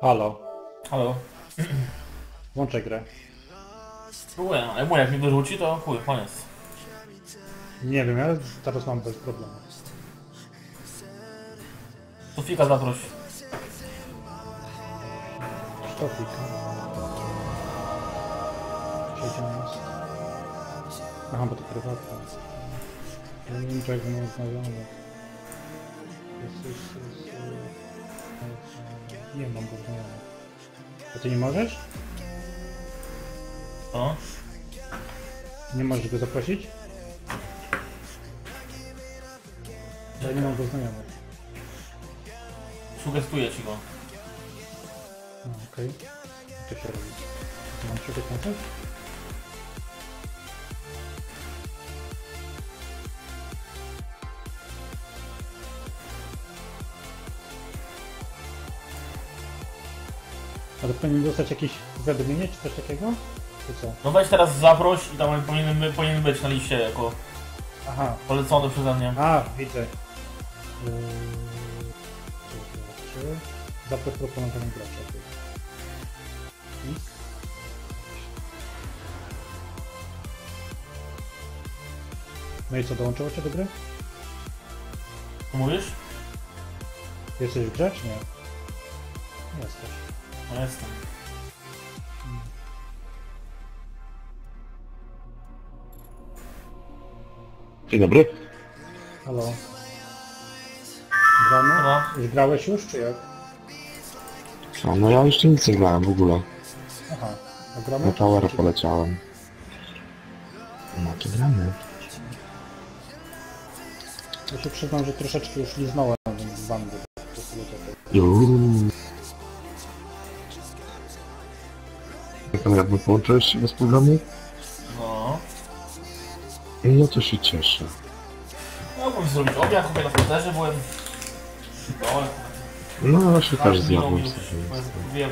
Halo, Halo. włączę grę. Próbuję, ale mówię, jak mi wyrzuci, to chuj, koniec. Nie wiem, ja teraz mam bez problemu. Sofika zaproś. Sztofik. Siedzi na nas. Aha, bo to prywatne. Ja nie wiem, czego mam znajomych. Jest, jest, jest, jest, Nie mam go znajomych. A ty nie możesz? Co? Nie możesz go zaprosić? Ja nie mam go znajomych. Sugestuję ci go. No, okej. Co się robi? Mam szukać powinien dostać jakieś zawiadomienie czy coś takiego? Czy co? No weź teraz zaproś i tam powinien, powinien być na liście jako Aha, polecony przeze mnie. a widzę. Yy... Czy Zaproś proponowanego gracza. No i co, dołączyło cię do gry? Mówisz? Jesteś w grze, czy nie? Jesteś. No jestem. Dzień dobry. Halo. Gramy? No. Już grałeś już, czy jak? No, no ja jeszcze nic nie grałem w ogóle. Aha. A gramy? Na Towera poleciałem. No to gramy. Ja się przyznam, że troszeczkę już liznąłem w bandy. Juuu. Jak tam jakby połączyłeś się bez problemu? No. No to się cieszę. Mogłem zrobić obiad, kupię na spacerze, byłem... No, No właśnie też zjadłem sobie. Wiem.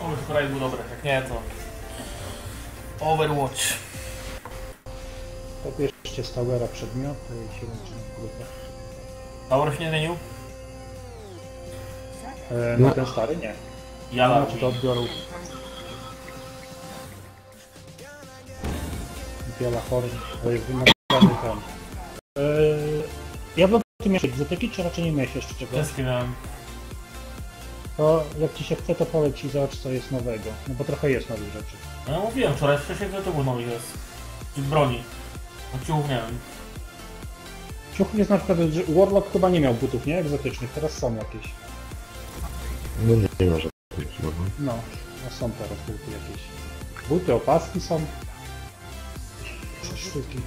Oby wczoraj był dobry, jak nie to... Overwatch. Pobierzcie z Towera przedmioty i się łączymy w grupę. Tower się nie zmienił? E, No. no ten stary nie. Ja No, na czy to odbiorą. Biała Horn, to jest ten. Eee, ja bym ty miałeś egzotyki, czy raczej nie miałeś jeszcze czegoś? Wszystkie miałem. To jak ci się chce, to poleć i zobacz co jest nowego. No bo trochę jest nowych rzeczy. No ja mówiłem wczoraj, wcześniej to był nowy jest. Czy broni. No ciuchów nie wiem. Ciuch jest na przykład, że Warlock chyba nie miał butów, nie? Egzotycznych, teraz są jakieś. No nie, nie ma żadnych no. No, no są teraz buty jakieś. Buty, opaski są. Trzy sztuki.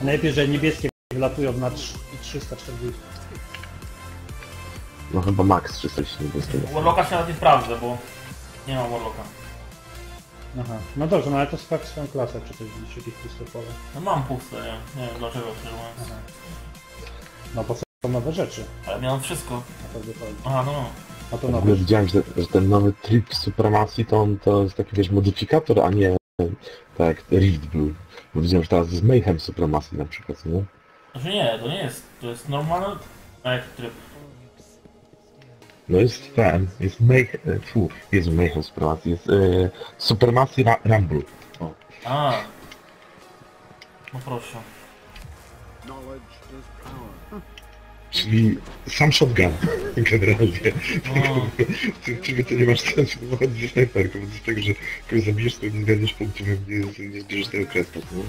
A Najlepiej, że niebieskie wylatują na trz- 340. No chyba max 300 niebieskiego. Warlocka się nawet nie sprawdzę, bo nie mam Warlocka. Aha. No dobrze, no ale to sprawdź swoją klasę, czy coś widzisz jakieś pustopowe. No mam puste, nie, nie wiem dlaczego szczerze mówiąc. Aha. No bo są nowe rzeczy, Ale miałem wszystko. na to wychodzi. Aha, no no. No to widziałem, że, że ten nowy trik supremacji to on to jest taki wiesz modyfikator, a nie tak jak Rift był. Bo widziałem, że teraz jest Mayhem supremacji na przykład, nie? Znaczy nie, to nie jest. To jest normalny... A tryb? No jest ten, jest Mayhem, fu, jest Mayhem supremacji, jest e, Supremacy Ra Rumble. O. A. No proszę. Czyli sam shotgun generalnie. No. Ty, ty, ty nie masz sensu wychodzić ze snajperką, bo to jest tak, że kogoś zabijesz, to nie zgadniesz punktów, nie, nie zbierzesz tego kresu, nie?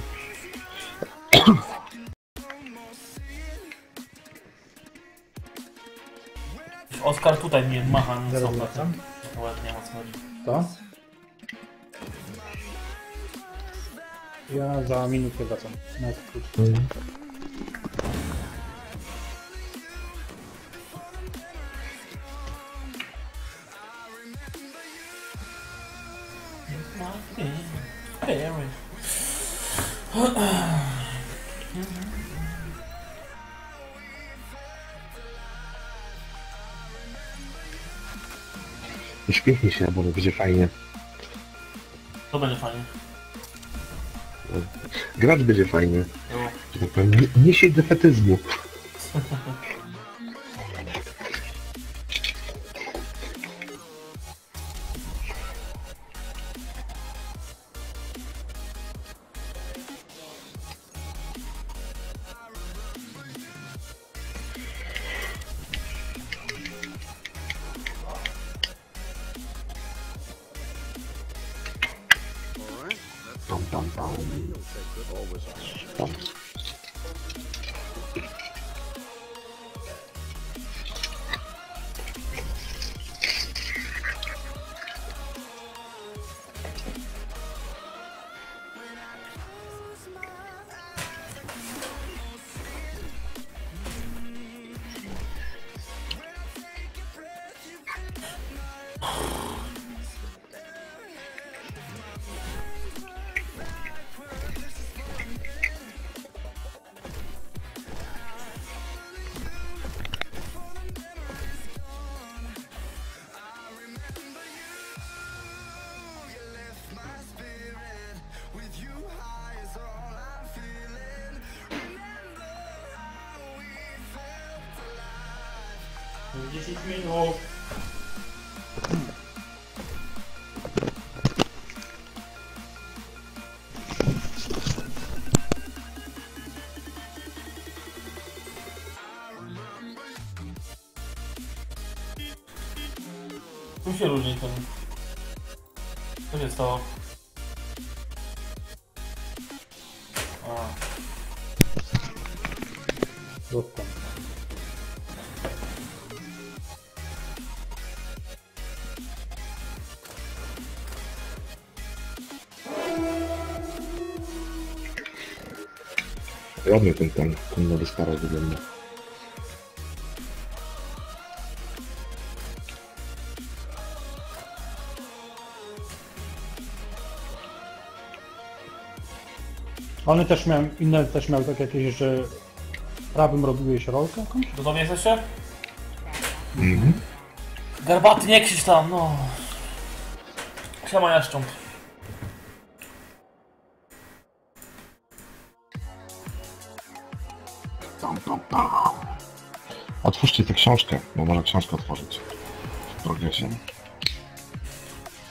Oskar tutaj mnie macha nie Zaraz są wracam. Nawet nie ma co chodzi. To? Ja za minutę wracam. Na krótko. Uśmiechnij się, bo będzie fajnie. To będzie fajnie. Gracz będzie fajny. No. Że tak powiem, nie, nie siedź defetyzmu. się różni ten. Co się stało? A, Dostęp. Ładny ten, ten, ten nowy stara wygląda. One też miałem, inne też miały tak jakieś, że prawym robiłeś rolkę jakąś? gotowi jesteście? Mhm. Garbaty, nie krzycz tam, no. Siema jaszcząb. Otwórzcie tę książkę, bo można książkę otworzyć w progresie.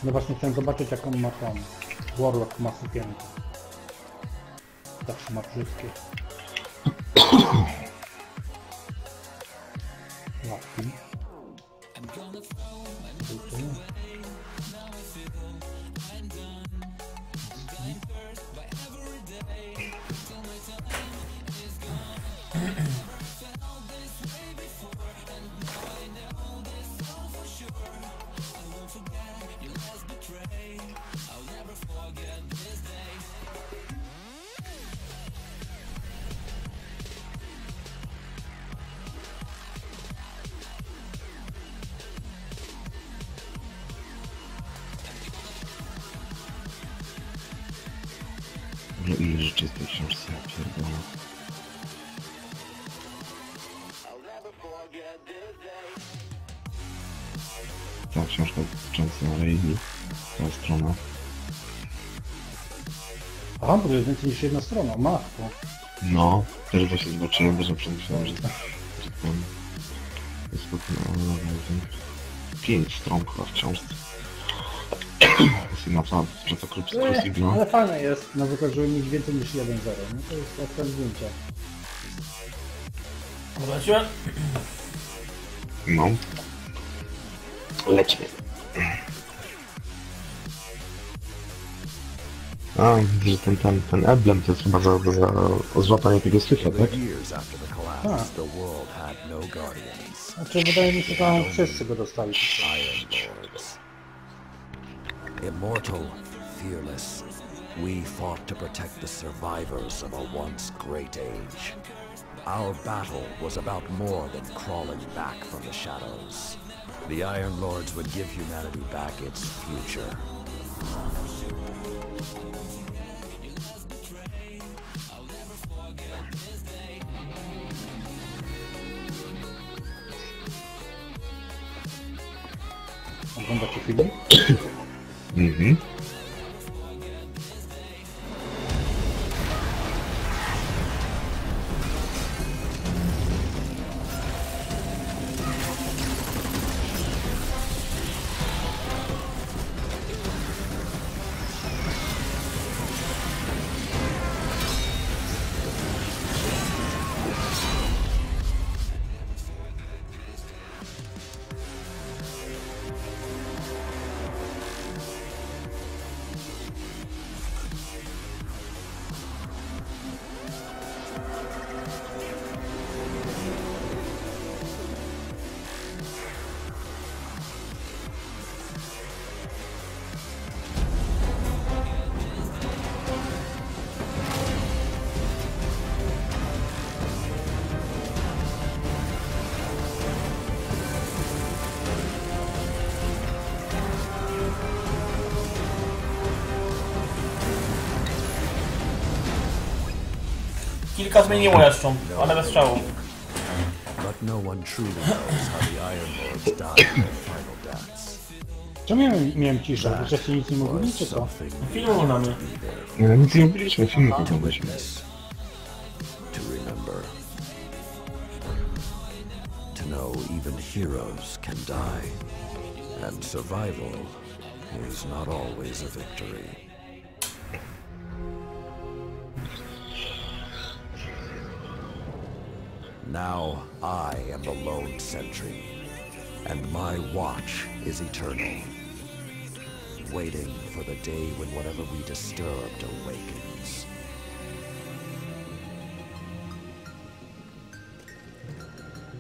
No właśnie chciałem zobaczyć jaką ma tam. Warlock ma sukienkę. Zawsze ma jest więcej niż jedna strona, matko. No, też właśnie zobaczyłem, bo że przemyślałem, że, że ten jest to no, pięć stron chyba w książce. Jest jedna cała praca Crucible. Ale fajne jest, na przykład, żeby mieć więcej niż 1-0. No to jest łatwe zdjęcia. Zobaczyłem? No. Lećmy. A, widzę, że ten, ten, ten emblem to jest chyba za, za złapanie tego syfla, tak? Years after the collapse, the world had no guardians. Znaczy, wydaje mi się, że tam wszyscy go dostali. Iron Lords. Immortal, fearless, we fought to protect the survivors of a once great age. Our battle was about more than crawling back from the shadows. The Iron Lords would give humanity back its future. Kilka zmieniło jeszcze, ale bez strzału. But no one truly knows how the Iron Lords died their final deaths. Czemu miałem, miałem ciszę? Żeście nic nie mówili, czy co? Something Film oglądamy. No, nic nie mówiliśmy, filmik to oglądaliśmy. witness, to remember, to know even heroes can die, and survival is not always a victory. Now I am the lone sentry, and my watch is eternal, waiting for the day when whatever we disturbed awakens.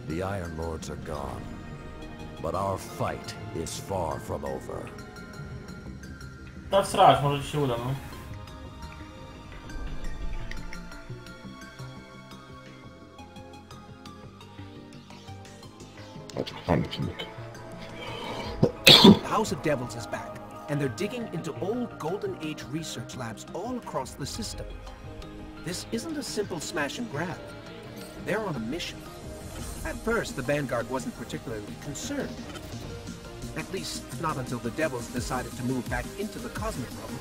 The Iron Lords are gone, but our fight is far from over. Tak strać, może ci się uda, no. To fajny. The House of Devils is back, and they're digging into old Golden Age research labs all across the system. This isn't a simple smash and grab. They're on a mission. At first, the Vanguard wasn't particularly concerned. At least, not until the Devils decided to move back into the Cosmodrome.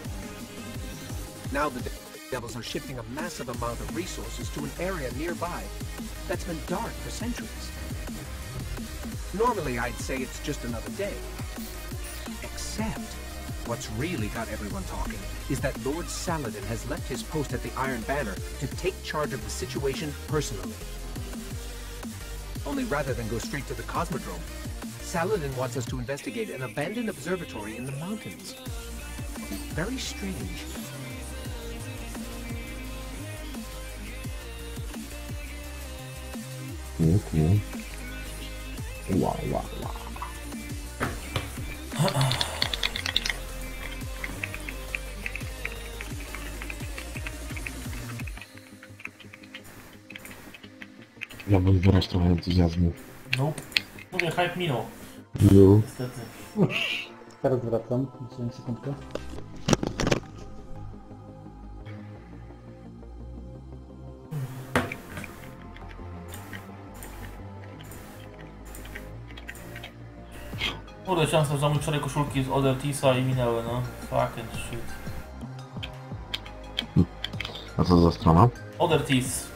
Now the De- Devils are shifting a massive amount of resources to an area nearby that's been dark for centuries. Normally, I'd say it's just another day. Except, what's really got everyone talking is that Lord Saladin has left his post at the Iron Banner to take charge of the situation personally. Only rather than go straight to the Cosmodrome, Saladin wants us to investigate an abandoned observatory in the mountains. Very strange. No, Wow, wow, wow. Ja bym wyraź trochę entuzjazmu. No. Mówię, hype minął, No. niestety. Teraz wracam, wziąłem sekundkę. Kurde, chciałem sobie zamówić cztery koszulki z Odertisa i minęły, no. Fucking shit. A co za strona? Odertis.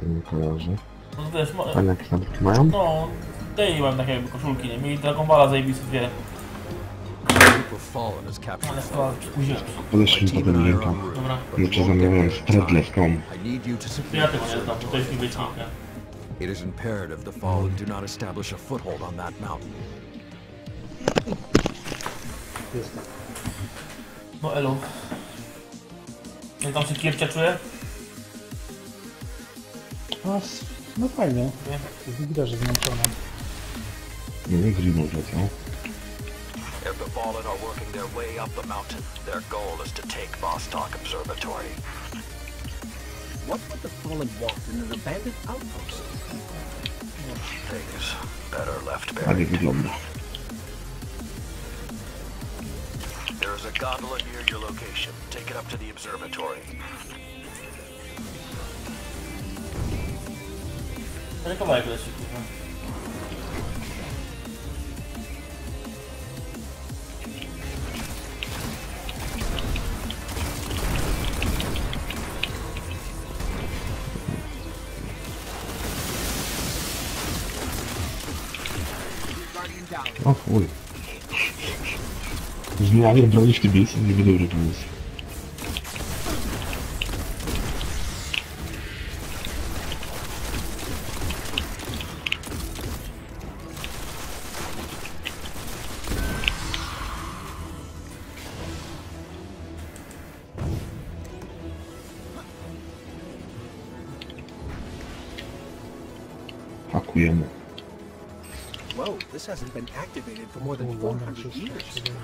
To nie kojarzę. No wiesz, mo- Fajne jakieś nadruki mają? no, daily mam takie jakby koszulki, nie? Mieli Dragon Balla zajebiste dwie. Ale chyba później. Podeślij mi potem linka. Dobra. Znaczy get to Threadless.com. I need you to Ja tego nie znam, to jest mi observatory. Wycinka. It is imperative the Fallen do not establish a foothold on that mountain. Jest. No elo. Jak tam się kiercia czuje? No, s- no fajnie. Nie? Widać, że zmęczona. Nie wiem, Grimo leciał. If the Fallen are working their way up the mountain, their goal is to take Vostok Observatory. What would the Fallen want in an abandoned outpost? Things better left A nie buried. wygląda. There is a gondola near your location. Take it up to the observatory. Ale kawałek leci, kurwa. O Zmienianie broni w tym miejscu nie był dobry pomysł. Hakujemy. Whoa, this hasn't been activated for more than Kurwa, no 400 wszystko years.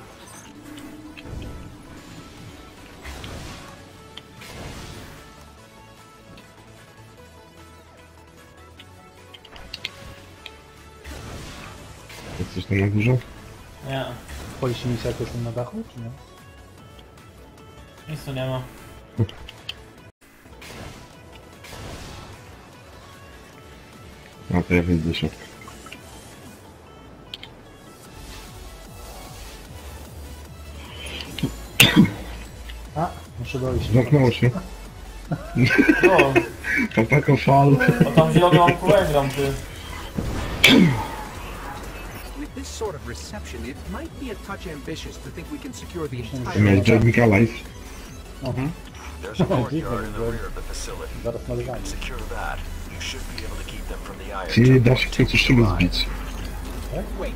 to jak grze? Nie. Poliście mi się jakoś na dachu, czy nie? Nic tu nie ma. No to ja wyjdę się. A, muszę dojść. Zamknęło się. No, To taką falę. a tam zieloną kulę gram, ty. Reception, it might be a touch ambitious to think we can secure the entire... miałeś Jack Nikolajs. Mhm. There's a courtyard in the rear of the facility. zaraz nalewamy. Secure that. You should be able to keep them from the iron. Czyli nie da temple. się w końcu szyby zbić. Wait,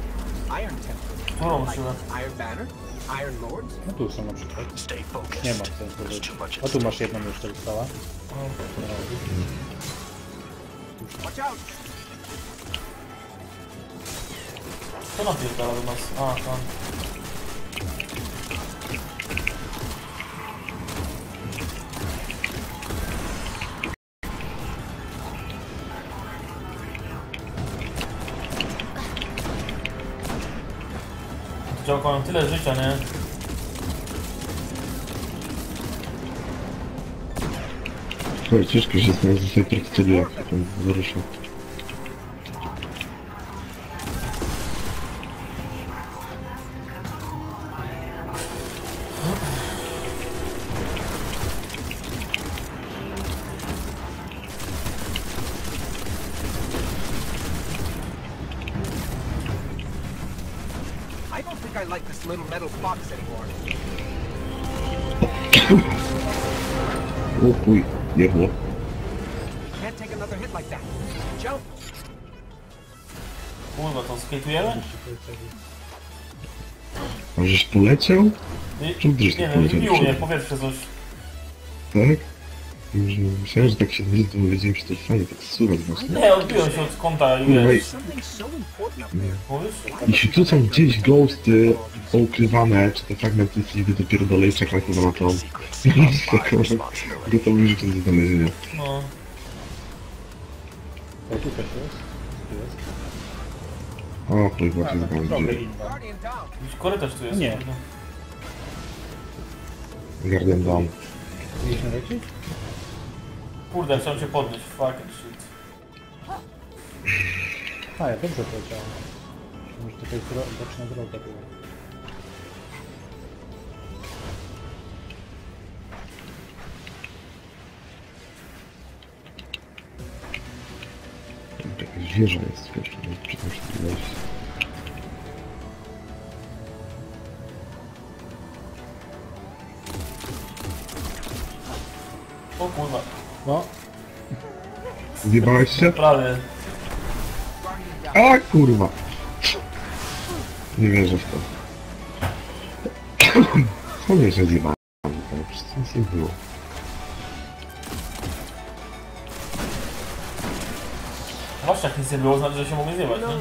Iron Temple? Którą Like siłę? Iron Banner? Iron Lords? No tu są na przykład. Stay focused. Nie ma sensu There's too much A at tu masz stake. jedną jeszcze została. Watch out! Co napierdala do nas? A, tam. Działko mam tyle życia, nie? Słuchaj, ciężko się znaleźć ze sobie przedstawił, jak ten zaruszył. A żeś poleciał? Nie, Czemu ty nie tak wiem, mnie powietrze coś. Tak? Myślałem, Myślałem, że tak się nie dowiedziałem się, to fajnie tak słuchać właśnie. Nie, odbiłem się od kąta i wiesz. Jeśli tu są gdzieś ghosty poukrywane, czy te fragmenty sobie dopierdolę i czekam chyba na to. Gotowy życzę do znalezienia. No. O, tu też jest. Tu jest. O, chuj, właśnie down. Jakiś korytarz tu jest. Nie. Guardian Down. Mieliśmy lecieć? Kurde, chciałem cię podnieść. Fucking shit. A, ja dobrze powiedziałem. Może tutaj boczna droga była. Jakaś wieża jest jeszcze, no, przy tym się tu wejść. O kurwa. No, Zjebałeś się? Prawie. A kurwa! Nie wierzę w to. Wiesz, że zjebałem? Przecież nic nie było. Właśnie jak nic nie było, znaczy, że się mogę zjebać, No, nie? No.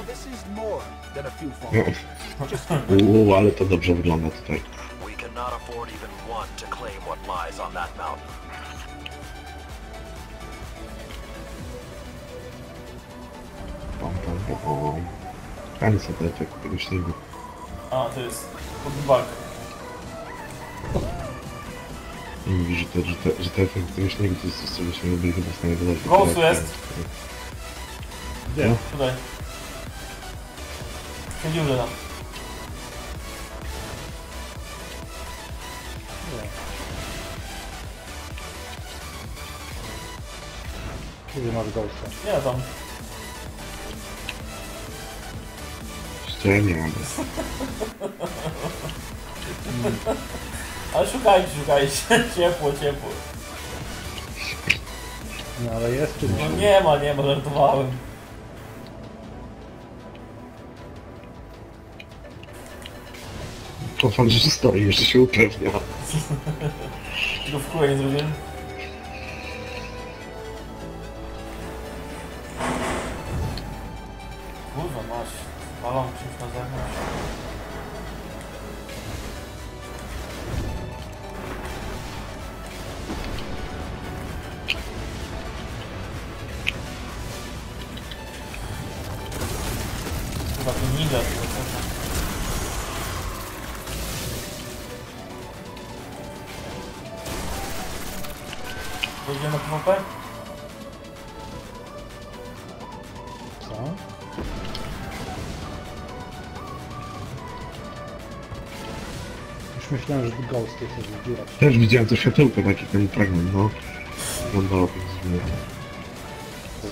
Uuu, ale to dobrze wygląda tutaj. Pam, pam, pam. Fajny są te efekty tego śniegu. A, to jest podbak. I mówi, że te, że te, że te efekty tego śniegu to jest coś, co byśmy byli chyba w stanie dodać. do Ghostu tego, jest. Gdzie? Tutaj. Dziurze tam. Kiedy masz ghosta? Nie tam. Jeszcze nie mam. Ale szukajcie, szukajcie. ciepło, ciepło. No ale jest czy No nie? nie ma, nie ma, żartowałem. Pofan, że stoi, jeszcze się upewnia. Tylko w nie zrobiłem. Kurwa, masz. Balon czymś na zewnątrz. Chyba to ninja. tylko będzie na PvP? Co? Już myślałem, że Ghost jest wydzierać. Też widziałem to światełko taki ten fragment, no. Wyglądało tak. To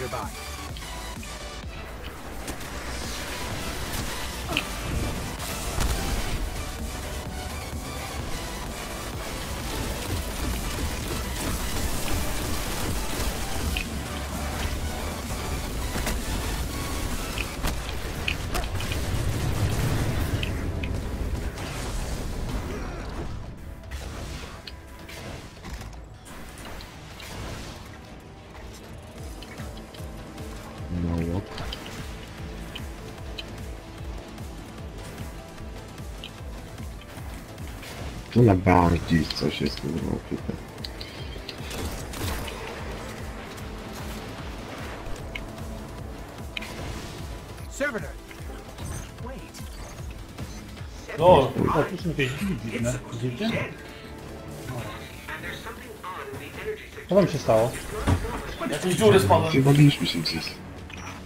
nearby. To na bank dziś coś jest kurwa ukryte. O, O, tu są jakieś dziwne. Widzicie? Co wam się stało? jakieś dziury spadły. Chyba mieliśmy się gdzieś.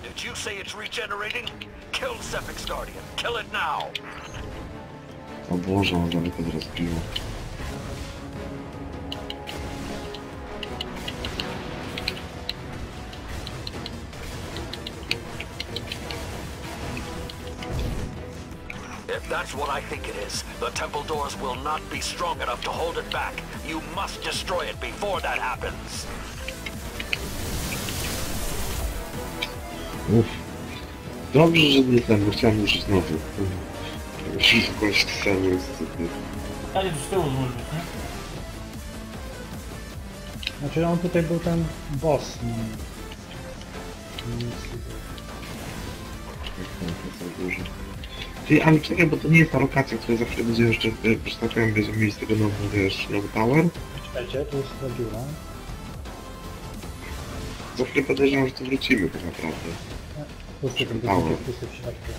Did you say it's regenerating? Kill Sepix Guardian. Kill it now. O Boże, on daleko teraz biło. If that's what I think it is, the temple doors will not be strong enough to hold it back. You must destroy it before that happens. Uff. Dobrze, że nie ten, bo chciałem użyć znowu. Szybkość samo jest sobie. Ja nie z tyłu złożyć, nie? Znaczy on tutaj był ten boss. Ty, ale czekaj, bo to nie jest ta lokacja, która zawsze będzie jeszcze, że tak powiem, będziemy mieli z tego nowy, wiesz, nowy tower. Czekajcie, tu jest ta dziura. Zawsze podejrzewam, że tu wrócimy tak naprawdę. Pusty, ten Mało. pusty, pusty w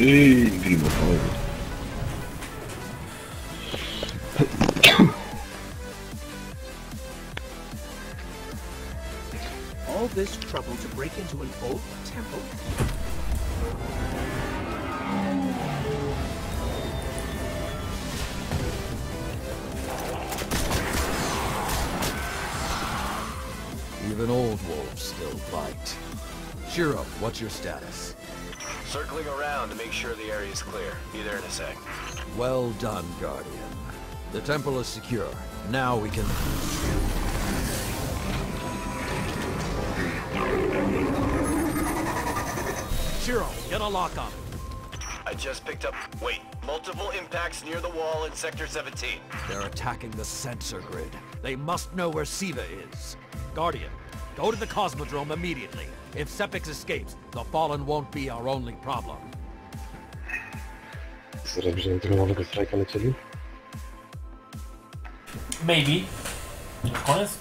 All this trouble to break into an old temple? Even old wolves still bite. Shiro, what's your status? Circling around to make sure the area is clear. Be there in a sec. Well done, Guardian. The temple is secure. Now we can... Shiro, get a lock on it. I just picked up... Wait. Multiple impacts near the wall in Sector 17. They're attacking the sensor grid. They must know where Siva is. Guardian, go to the Cosmodrome immediately. If Sepix escapes, the Fallen won't be our only problem. Zaraz będziemy tego nowego strajka lecieli? Maybe. Już koniec?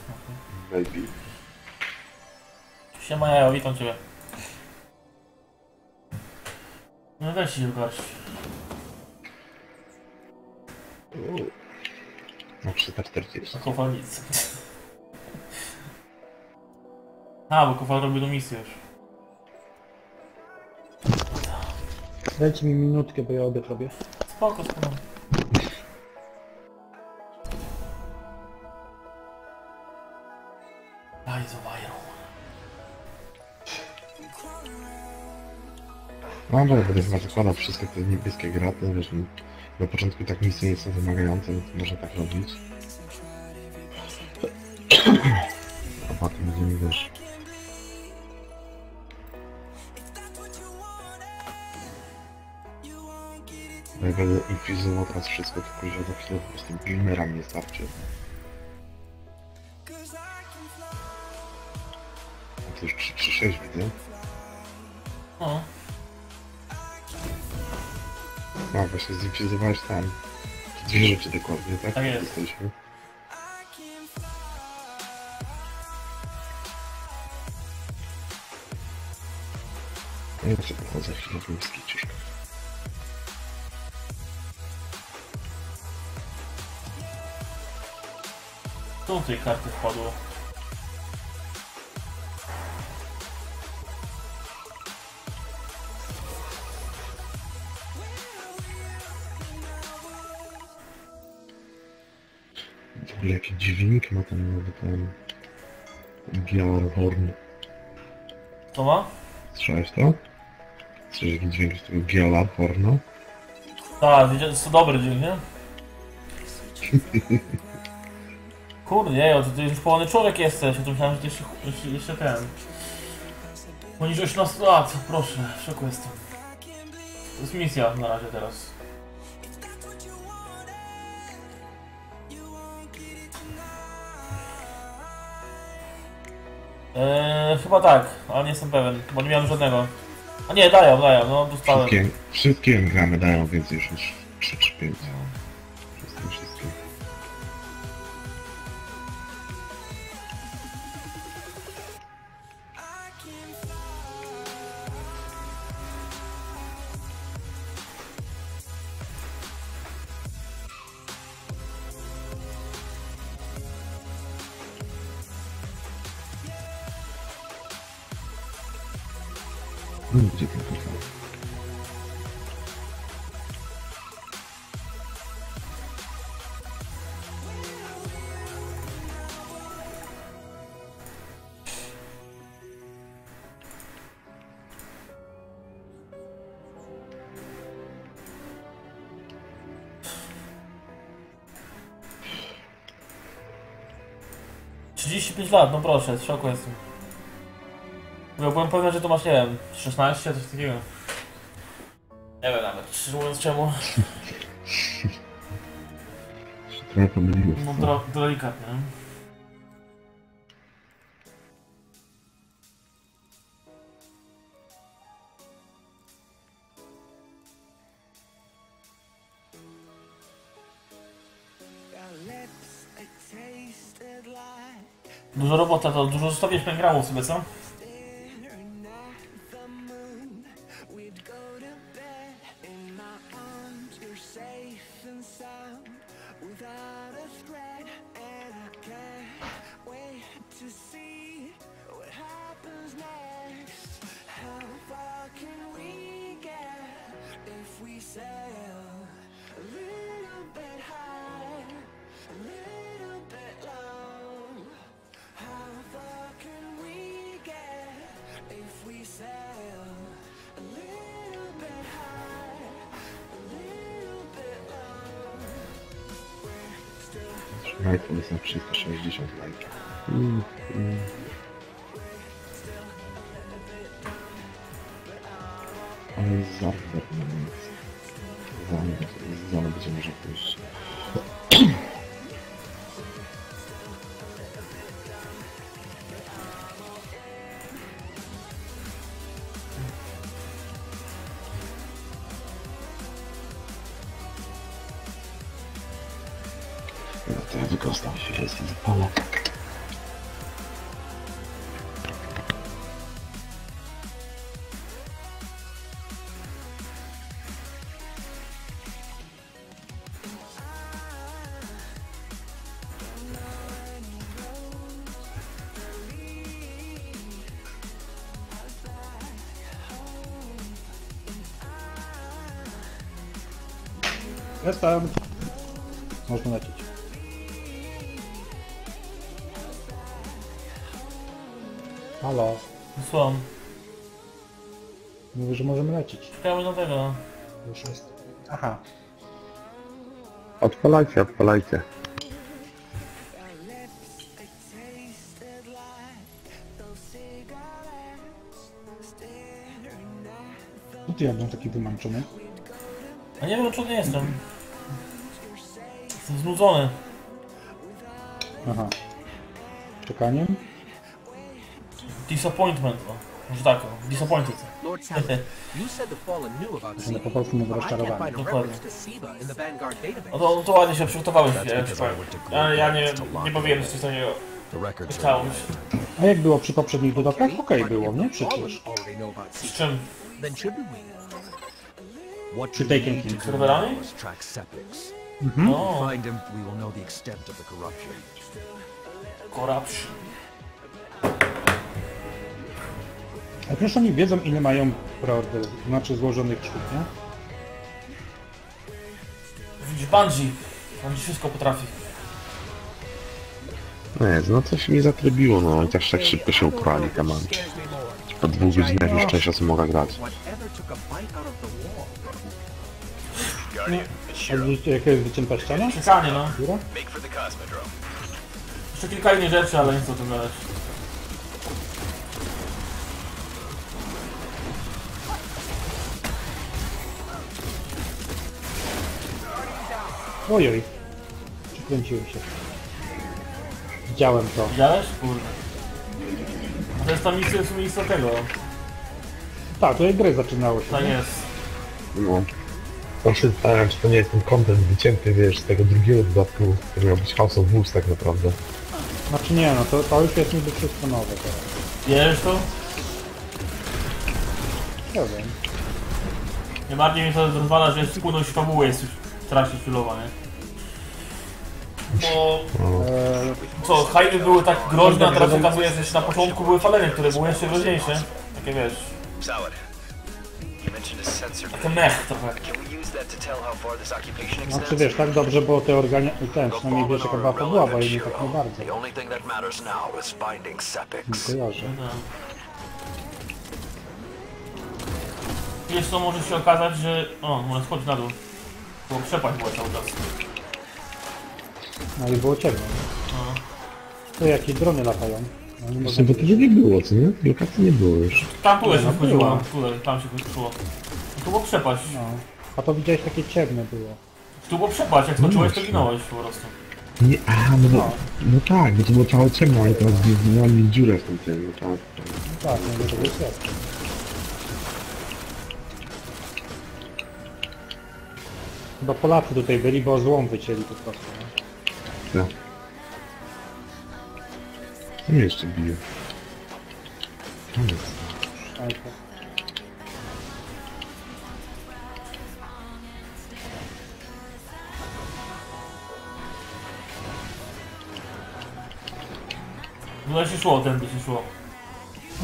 Maybe. Siema Jajo, witam ciebie. No weź się gość. No 340. Na kowal nic. A, bo kowal robi do misji już. Dajcie mi minutkę, bo ja obiad robię. Spoko, spoko. Daj, zobaczą. No dobra, będę chyba zakładał wszystkie te niebieskie graty, wiesz, na początku tak misje nie są wymagające, więc można tak robić. A potem będziemy, wiesz... No jak będę infizował teraz wszystko, to później za chwilę po prostu glimera mnie starczy. A to już 3-6 widzę. No. No właśnie zinfizowałeś tam. Dwie rzeczy dokładnie, tak? Tak jest. Jesteśmy. No ja sobie chodzę chwilę w miejskiej ciuszkę. Tu tej karty wpadło. W ogóle jaki dźwięk ma ten nowy ten... Gialhorn. To ma? Słyszałeś to? Słyszałeś jaki dźwięk z tego Gialhorna? Tak, to dobry dzień, nie? Kurde, to ty już połony człowiek jesteś, ja to myślałem, że ty jeszcze, jeszcze, jeszcze ten... Poniżej 18 lat, proszę, w szoku jestem. To jest misja na razie teraz. Eee, chyba tak, ale nie jestem pewien, bo nie miałem żadnego. A nie, dają, dają, no dostałem. Wszystkie, wszystkie engramy dają więcej już niż 3 czy 5. lat, no proszę, w szoku jestem. Bo byłem pewien, że to masz, nie wiem, 16, coś takiego. Nie wiem nawet, czy mówiąc czemu. Trochę pomyliłeś. No, dro- delikatnie. Robota, to dużo zostawiłeś pengramów sobie, co? Jestem. Można lecieć. Halo. Słucham. Mówię, że możemy lecieć. Czekamy na tego. Już jest. Aha. Odpalajcie, odpalajcie. Co ty ja byłem taki wymęczony? A nie wiem, czy nie jestem. Jestem znudzony. Aha. Czekaniem? Disappointment, o. Może tak, o. Disappointed. Lord Saladin, you said the Fallen knew about Że po Siva, polsku mówię but I can't rozczarowanie. find a Dokładnie. reference to Siva in the Vanguard database. No to, to ładnie się przygotowałeś, That's ja, nie, nie powinienem coś takiego The records are. A jak było przy poprzednich dodatkach? Okej było, nie? Przecież. Fallen already know about Z Siva, czym? then shouldn't we? Czy Taken King? Serwerami? Sepix. No, Find him, we will know the extent of the corruption. corruption. A przecież oni wiedzą ile mają preorder, znaczy złożonych sztuk, nie? Widzisz, Bungie. Bungie wszystko potrafi. Nie, no coś mi zatrybiło, no i też tak szybko się uporali te manki. Po dwóch godzinach już część osób mogła grać. Widzicie jaka jest wycięta ściana? Czekanie, no. Góra? Jeszcze kilka innych rzeczy, ale nic o tym gadać. Ojoj. Przykręciłem się. Widziałem to. Widziałeś? Kurde. A to jest ta misja w sumie istotnego. Tak, to jak gry zaczynało się. Tak nie? jest. No. Ja się zastanawiam, czy to nie jest ten content wycięty, wiesz, z tego drugiego dodatku, który miał być House of Wolves tak naprawdę. Znaczy nie no, to, to już jest niby wszystko nowe teraz. Wiesz to? Nie wiem. Najbardziej mnie to rozwala, że spójność fabuły jest już strasznie chwilowa, nie? Bo Eee, co, hajdy były tak groźne, a teraz okazuje się, że na początku były faleny, które były jeszcze groźniejsze. Takie wiesz. Takie mech trochę. To znaczy wiesz, tak dobrze, bo te organi... ten, przynajmniej wiesz jaka była bo irrelevant, jej tak nie bardzo. Nie kojarzę. Wiesz co, może się okazać, że... O, może schodź na dół. Bo przepaść była cały czas. No i było ciemno. No. To jakie drony latają. No, nie Właśnie, bo tego nie było, co nie? Lokacji nie było już. Tam się no wchodziła, była. tutaj, tam się wchodziło. Tu było przepaść. No. A to widziałeś takie ciemne było. Tu było przepaść, jak skoczyłeś to właśnie. ginąłeś po prostu. Nie, a, no bo, no tak, bo to było całe ciemno, ale teraz zdjęli dziurę w tym tym, no tak. No tak, no to jest jasne. Chyba Polacy tutaj byli, bo złom wycięli po prostu. Nie? tak. Mnie jeszcze bije? Tam jest. Snajper. No się szło, tędy się szło.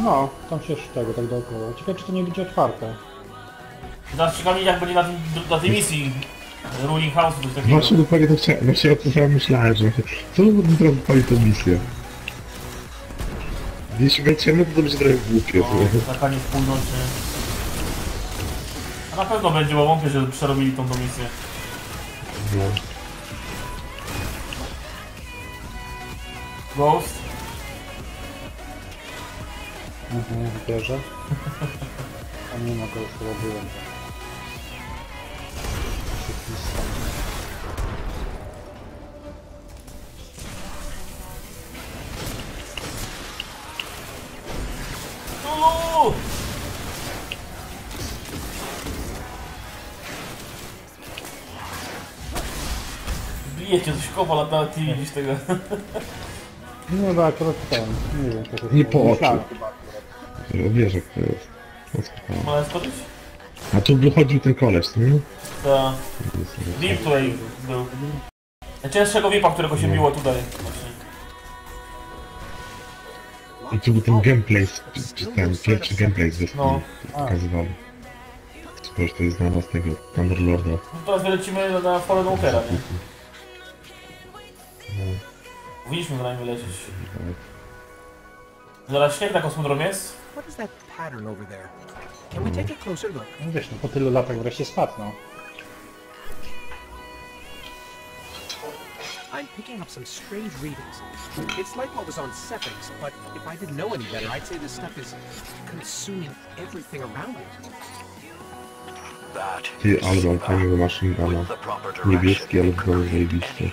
No, tam się tego tak dookoła. Ciekawe czy to nie będzie otwarte. Teraz ciekawi jak będzie na, tym, na tej misji Ruling House coś takiego. Właśnie dokładnie to chciałem, właśnie o tym samym myślałem, że właśnie, co by pali tę misję? Jeśli będziemy, to to będzie trochę głupie? O, na koniec północy. A na pewno będzie, bo wątpię, że przerobili tą misję. No. Ghost? Mhm, bierze. A nie ma go już chyba byłem. Bijecie coś kowa, ale nawet nie widzisz tego. No chyba akurat ten, nie wiem. To Nie po Myślałem oczy. chyba. Wiesz jak to jest. No, skoczyć? A tu wychodził ten koleś, nie? Ta... VIP tutaj był. Najcięższego VIPa, którego się biło tutaj. Właśnie. I tu był ten gameplay, czy ten pierwszy gameplay z No. no. pokazywali. Już to jest znalazł tego Thunderlorda. No teraz wylecimy na, na Fallen Walkera, nie? Powinniśmy za nami lecieć. Zaraz śnieg na kosmodromie jest? What is that pattern over there? Can we take a closer look? No wiesz, no po tylu latach wreszcie spadł, no. I'm picking up some strange readings. It's like what was on Sepix, but if I didn't know any better, I'd say this stuff is consuming everything around it. Ty, guna. With the proper Niebieski, ale direction, w ogóle it could be zajebisty.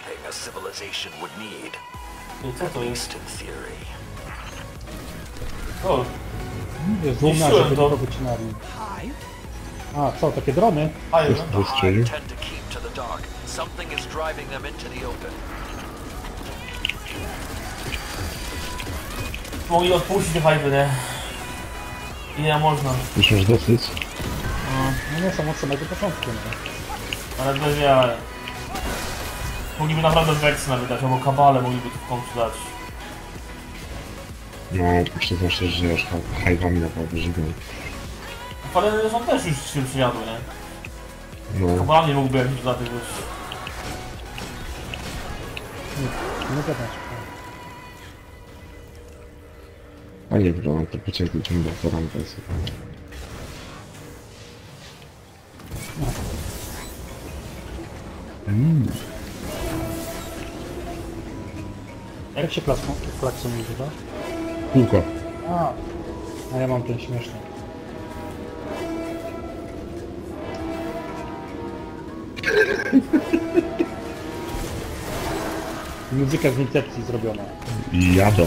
I co At to jest? least in theory. O, Jest dumna, Zniszczyłem żeby to. wycinali. Hive? A, co, takie drony? a Coś no. Wystrzelił? Tend to keep to the dark. Something is driving them into the open. Mogli odpuścić hajwy, nie? Ile można? Już masz dosyć? No nie są od samego początku, no. Ale bez jaj. Mogliby naprawdę Vexna wydać, albo Kabale mogliby tu w końcu dać. No, przyznam szczerze, że już hajwami naprawdę żygą. Ale są też już się przyjadły, nie? No, Kabalami mógłby jakiś dodatek być. Nie gadać. fajnie wygląda to pociąg tym doktorem, to jest Mm, Jak się klakson, klakson używa? kółko. A, a ja mam ten śmieszny. Muzyka z Incepcji zrobiona. Jadą.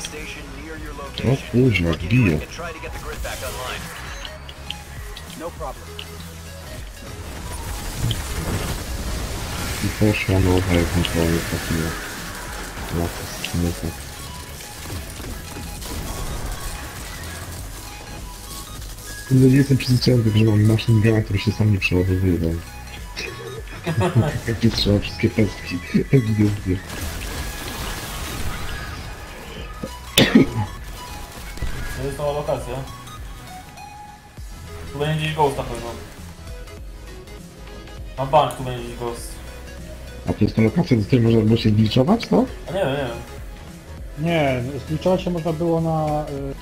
Station near your location. O kurwa, Look into bije. it and try to get the grid nie jestem przyzwyczajony że mam machine guna, który się sam nie przeładowuje. no. Jak tu trzeba wszystkie pestki, ewidentnie. To jest nowa lokacja. Tu będzie gdzieś ghost na pewno. Na bank tu będzie gdzieś ghost. A to jest ta lokacja, do której można było się gliczować, no? A nie wiem, nie wiem. Nie, zliczować się można było na... Y,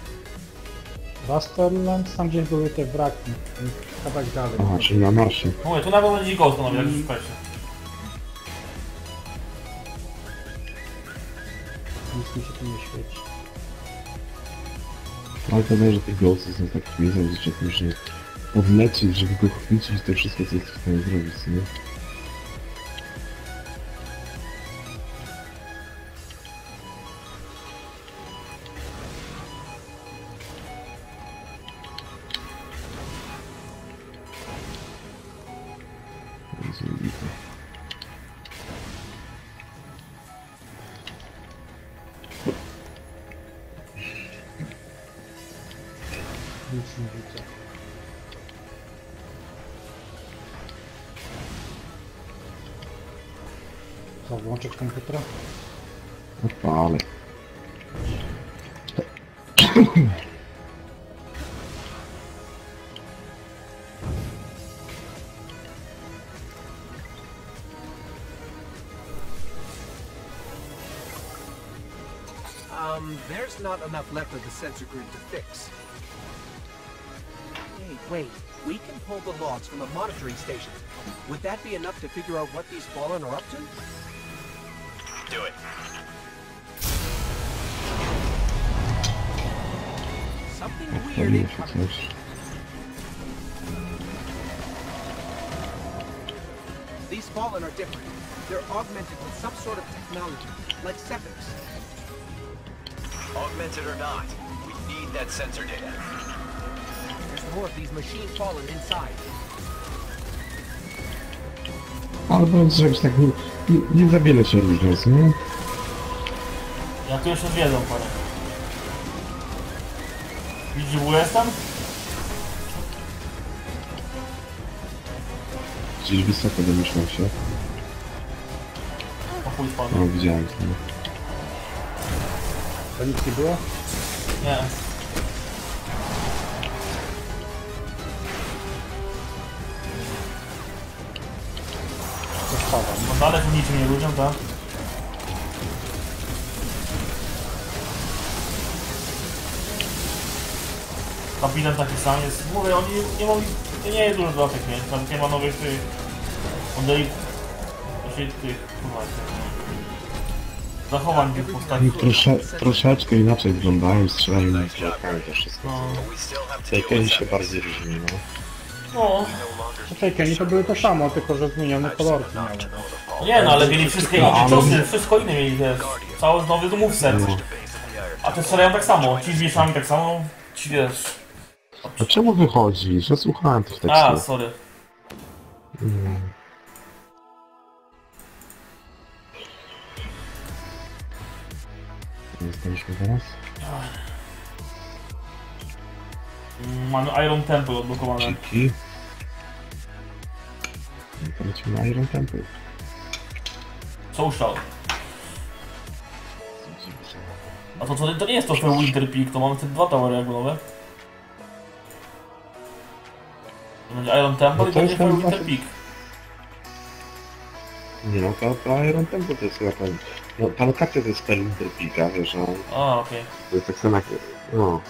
Rasterland, tam gdzie były te wraki. Kawałek dalej. Aha, czyli na Marsie. Mówię, tu na pewno będzie ghost panowie, jak już szukajcie. Nic mi się tu nie świeci. Ale to że te ghosty są tak wiedzą, że człowiek musi odlecieć, żeby go chwycić, to wszystko, co jest w stanie zrobić, co nie? Not enough left of the sensor grid to fix. Hey, wait. We can pull the logs from the monitoring stations. Would that be enough to figure out what these fallen are up to? Do it. Something weird Odpaliło się incoming. These fallen are different. They're augmented with some sort of technology, like Sepix. Augmented or not, we need that sensor data. There's more of these machine fallen inside. Że jakoś tak nie, nie, nie za wiele się różnią, co nie? Ja tu jeszcze zwiedzą panie. Widzisz, że w ogóle jestem? Gdzieś wysoko domyślam się. O chuj spadł. No widziałem to. To nic nie było? Nie. To spadam. No dalej tu niczym nie ludziom, tak? Kapitan taki sam jest. Mówię, oni nie mogli... To nie jest dużo dodatek mieć, tam nie ma nowych tych... Modeli... Właśnie tych... Kurwa, tych... Zachowań tych postaci. Trosze, troszeczkę inaczej wyglądają, strzelają na klatami to wszystko. No, Taken się bardziej różni, no. no. Takeni to były to samo, tylko że zmienione kolorki miały. No Nie no, ale mieli wszystkie No, inne ale- ciosy, wszystko inne mieli, wiesz. Cały nowy moveset. no. A te strzelają tak samo, ci z mieszami tak samo, ci wiesz... A czemu wychodzisz? Ja słuchałem tych A, tekstów. sorry. Mm. Jesteśmy teraz? Mamy Iron Temple odblokowane. Dziki. No to lecimy Iron Temple. Social. A to, to, to nie jest to ten Winter Peak, to mamy te dwa towery jakby nowe. To będzie Iron Temple No i to będzie ten Winter Peak. Nie no, to, to Iron Temple to jest jaka... No, ta lokacja to jest ta Winter Peaka, wiesz, no. A, okej. To jest tak samo jak... No.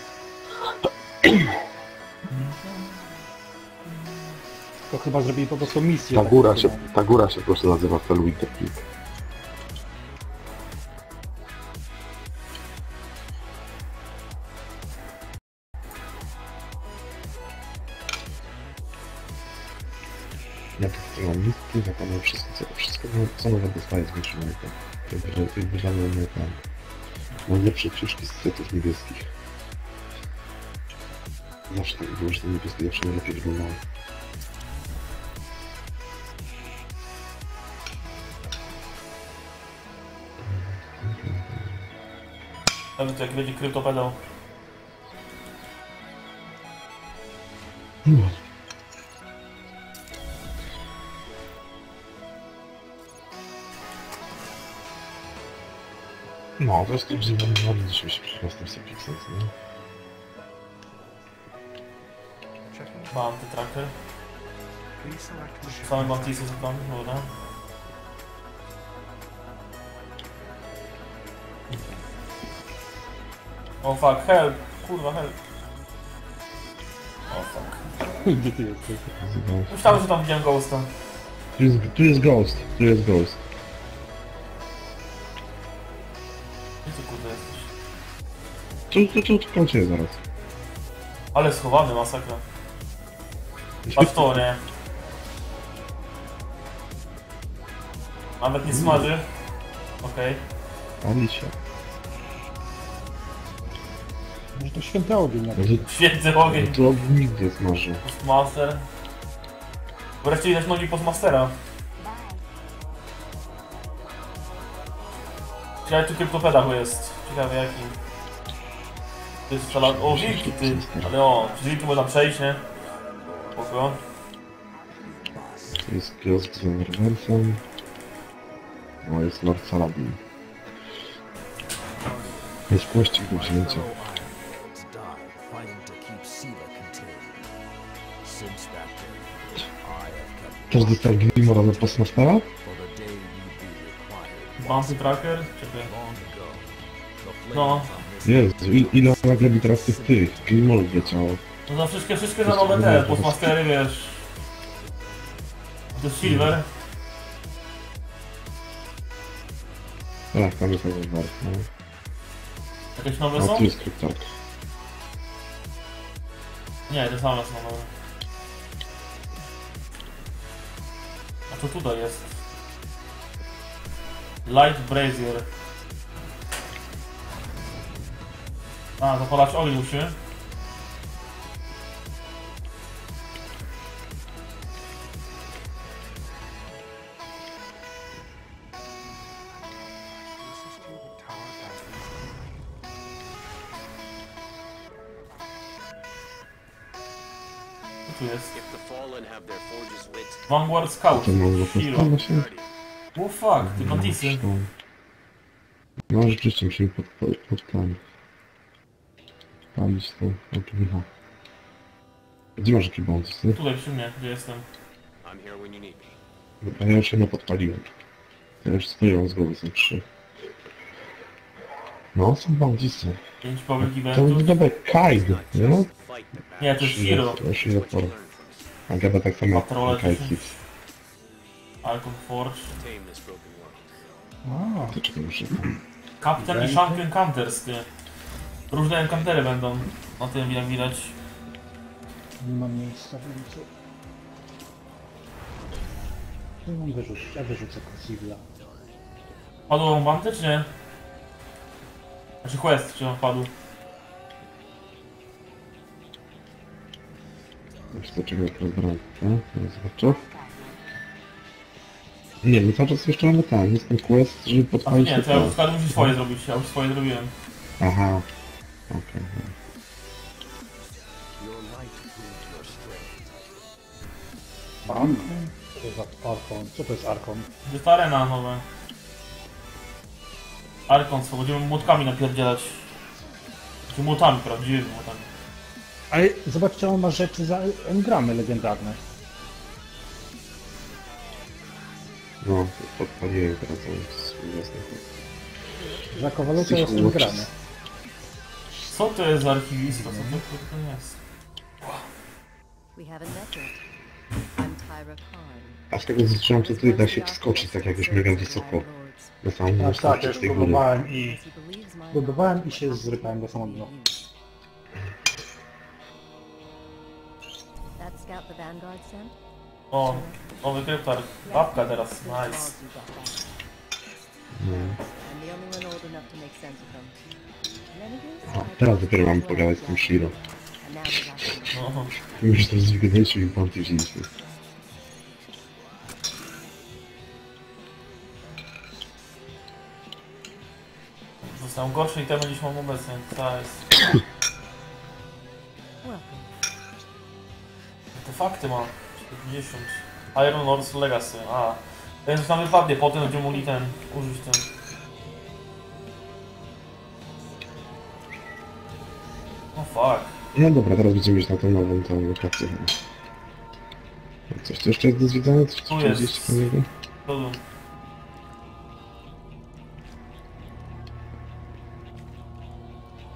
To chyba zrobili po prostu misję. Ta góra się, chyba. ta góra się po prostu nazywa Fell Winter Peak. Ja tu chcę mam listy, zapomnę wszystko, co, wszystko co- co nowe dostaję z większym mnie tam. Najlepsze ciuszki z setów niebieskich. Zawsze tak było, że te niebieskie zawsze najlepiej wyglądały. Nawet jak będzie kryptopedał. No, to jest że mam rzeczywiście się przy następstwie Pixels, nie? Mam ty tracker. Same mantisy są tam, dobra. O fuck, help! Kurwa, help! O fuck. Gdzie ty jesteś? Myślałem, że tam widziałem ghosta. Tu jest, tu jest Ghost, tu jest Ghost. Tu, tu, tu, tu kończę zaraz. Ale schowany, masakra. Patrz to, nie? Nawet nie smaży. Okej. Pali się. Może to święty ogień jakiś. to, Święty ogień. to nigdy smaży. Postmaster. Wreszcie widać nogi Postmastera. Ciekawe czy kryptopeda tu jest. Ciekawe jaki. To jest strzela... O, wilki ty! Ale o, przez wilki można przejść, nie? Spoko. Tu jest Ghost z Nerwensem. O, jest Lord Saladin. Jest pościg do wzięcia. Też dostał Glimora na Postmastera? Bounty tracker? Czekaj. No. Jezu, il, ile nagle mi teraz tych tych Glimorów leciało. No za wszystkie, wszystkie za nowe te Postmastery, wiesz. To jest Silver. Tak, tam jest tego warto. No. Jakieś nowe A są? tu jest kryptark. Nie, te same są nowe. A co tutaj jest? Light Brazier. A, zapalać ogień musimy. tu jest? Vanguard Scout. To Hero. postawić się? Oh fuck, ty kontisy. No rzeczywiście musimy pod, pod, pod ten. Palić to automicha. Gdzie masz jaki bonus? ty? Tutaj przy mnie, gdzie jestem. I'm here when you need me. A ja już jedno podpaliłem. Ja już stoję z głowy, są trzy. No, są bandzisty. Pięć powych To eventów. wygląda Kaid, nie? No. Nie, to jest Hero. To już por. A gada tak samo jak Patrole Kaid też. Hits. Alcon Forge. Tame this broken world. A, To czekaj, muszę... Captain i Champion Counters, ty. Różne encountery będą na tym, jak widać. nie mam miejsca w ulicy. Nie mam wyrzucić, ja wyrzucę Cosivla. Padło wam banty, czy nie? Znaczy quest, czy on padł? Już to czekaj, jak rozbrałem. Tak? Zobaczę. Nie, no cały czas jeszcze mamy ten, jest ten quest, żeby A podpalić nie, te to ja już te. każdy musi swoje zrobić, ja już swoje zrobiłem. Aha. Your strength. Arkon? Co to za Arkon? Co to jest Arkon? Gdzie ta arena nowe? Arkon, co będziemy młotkami napierdzielać. Czy młotami, prawdziwymi młotami. Ale zobaczcie, on ma rzeczy za engramy legendarne. No, podpaliłem teraz swój własny quest. Za kowalota jest engramy. Co to jest za archiwista? Co to kurde jest? We haven't met yet. I'm Tyra Khan. A z tego słyszałem, to tutaj da się wskoczyć tak jakoś mega wysoko. Na samą Tak, tak, górę już tej góry. próbowałem i... He believes my Próbowałem i się zrypałem do samego? O, nowy kryptar. Babka teraz, nice. No. A, teraz dopiero mam pogadać z tym Shiro. No, Już to zwignęliśmy i panty wzięliśmy. został gorszy i temu niż mam obecnie. To jest... Te fakty ma. 70. Iron Lords Legacy. A. Ten już nam wypadnie, potem będziemy mogli ten użyć ten. No fuck. No dobra, teraz będziemy mieć na tą nową tą lokację. chyba. Coś tu jeszcze jest do zwiedzania? Coś Tu tu jest. gdzieś fajnego? Trudno.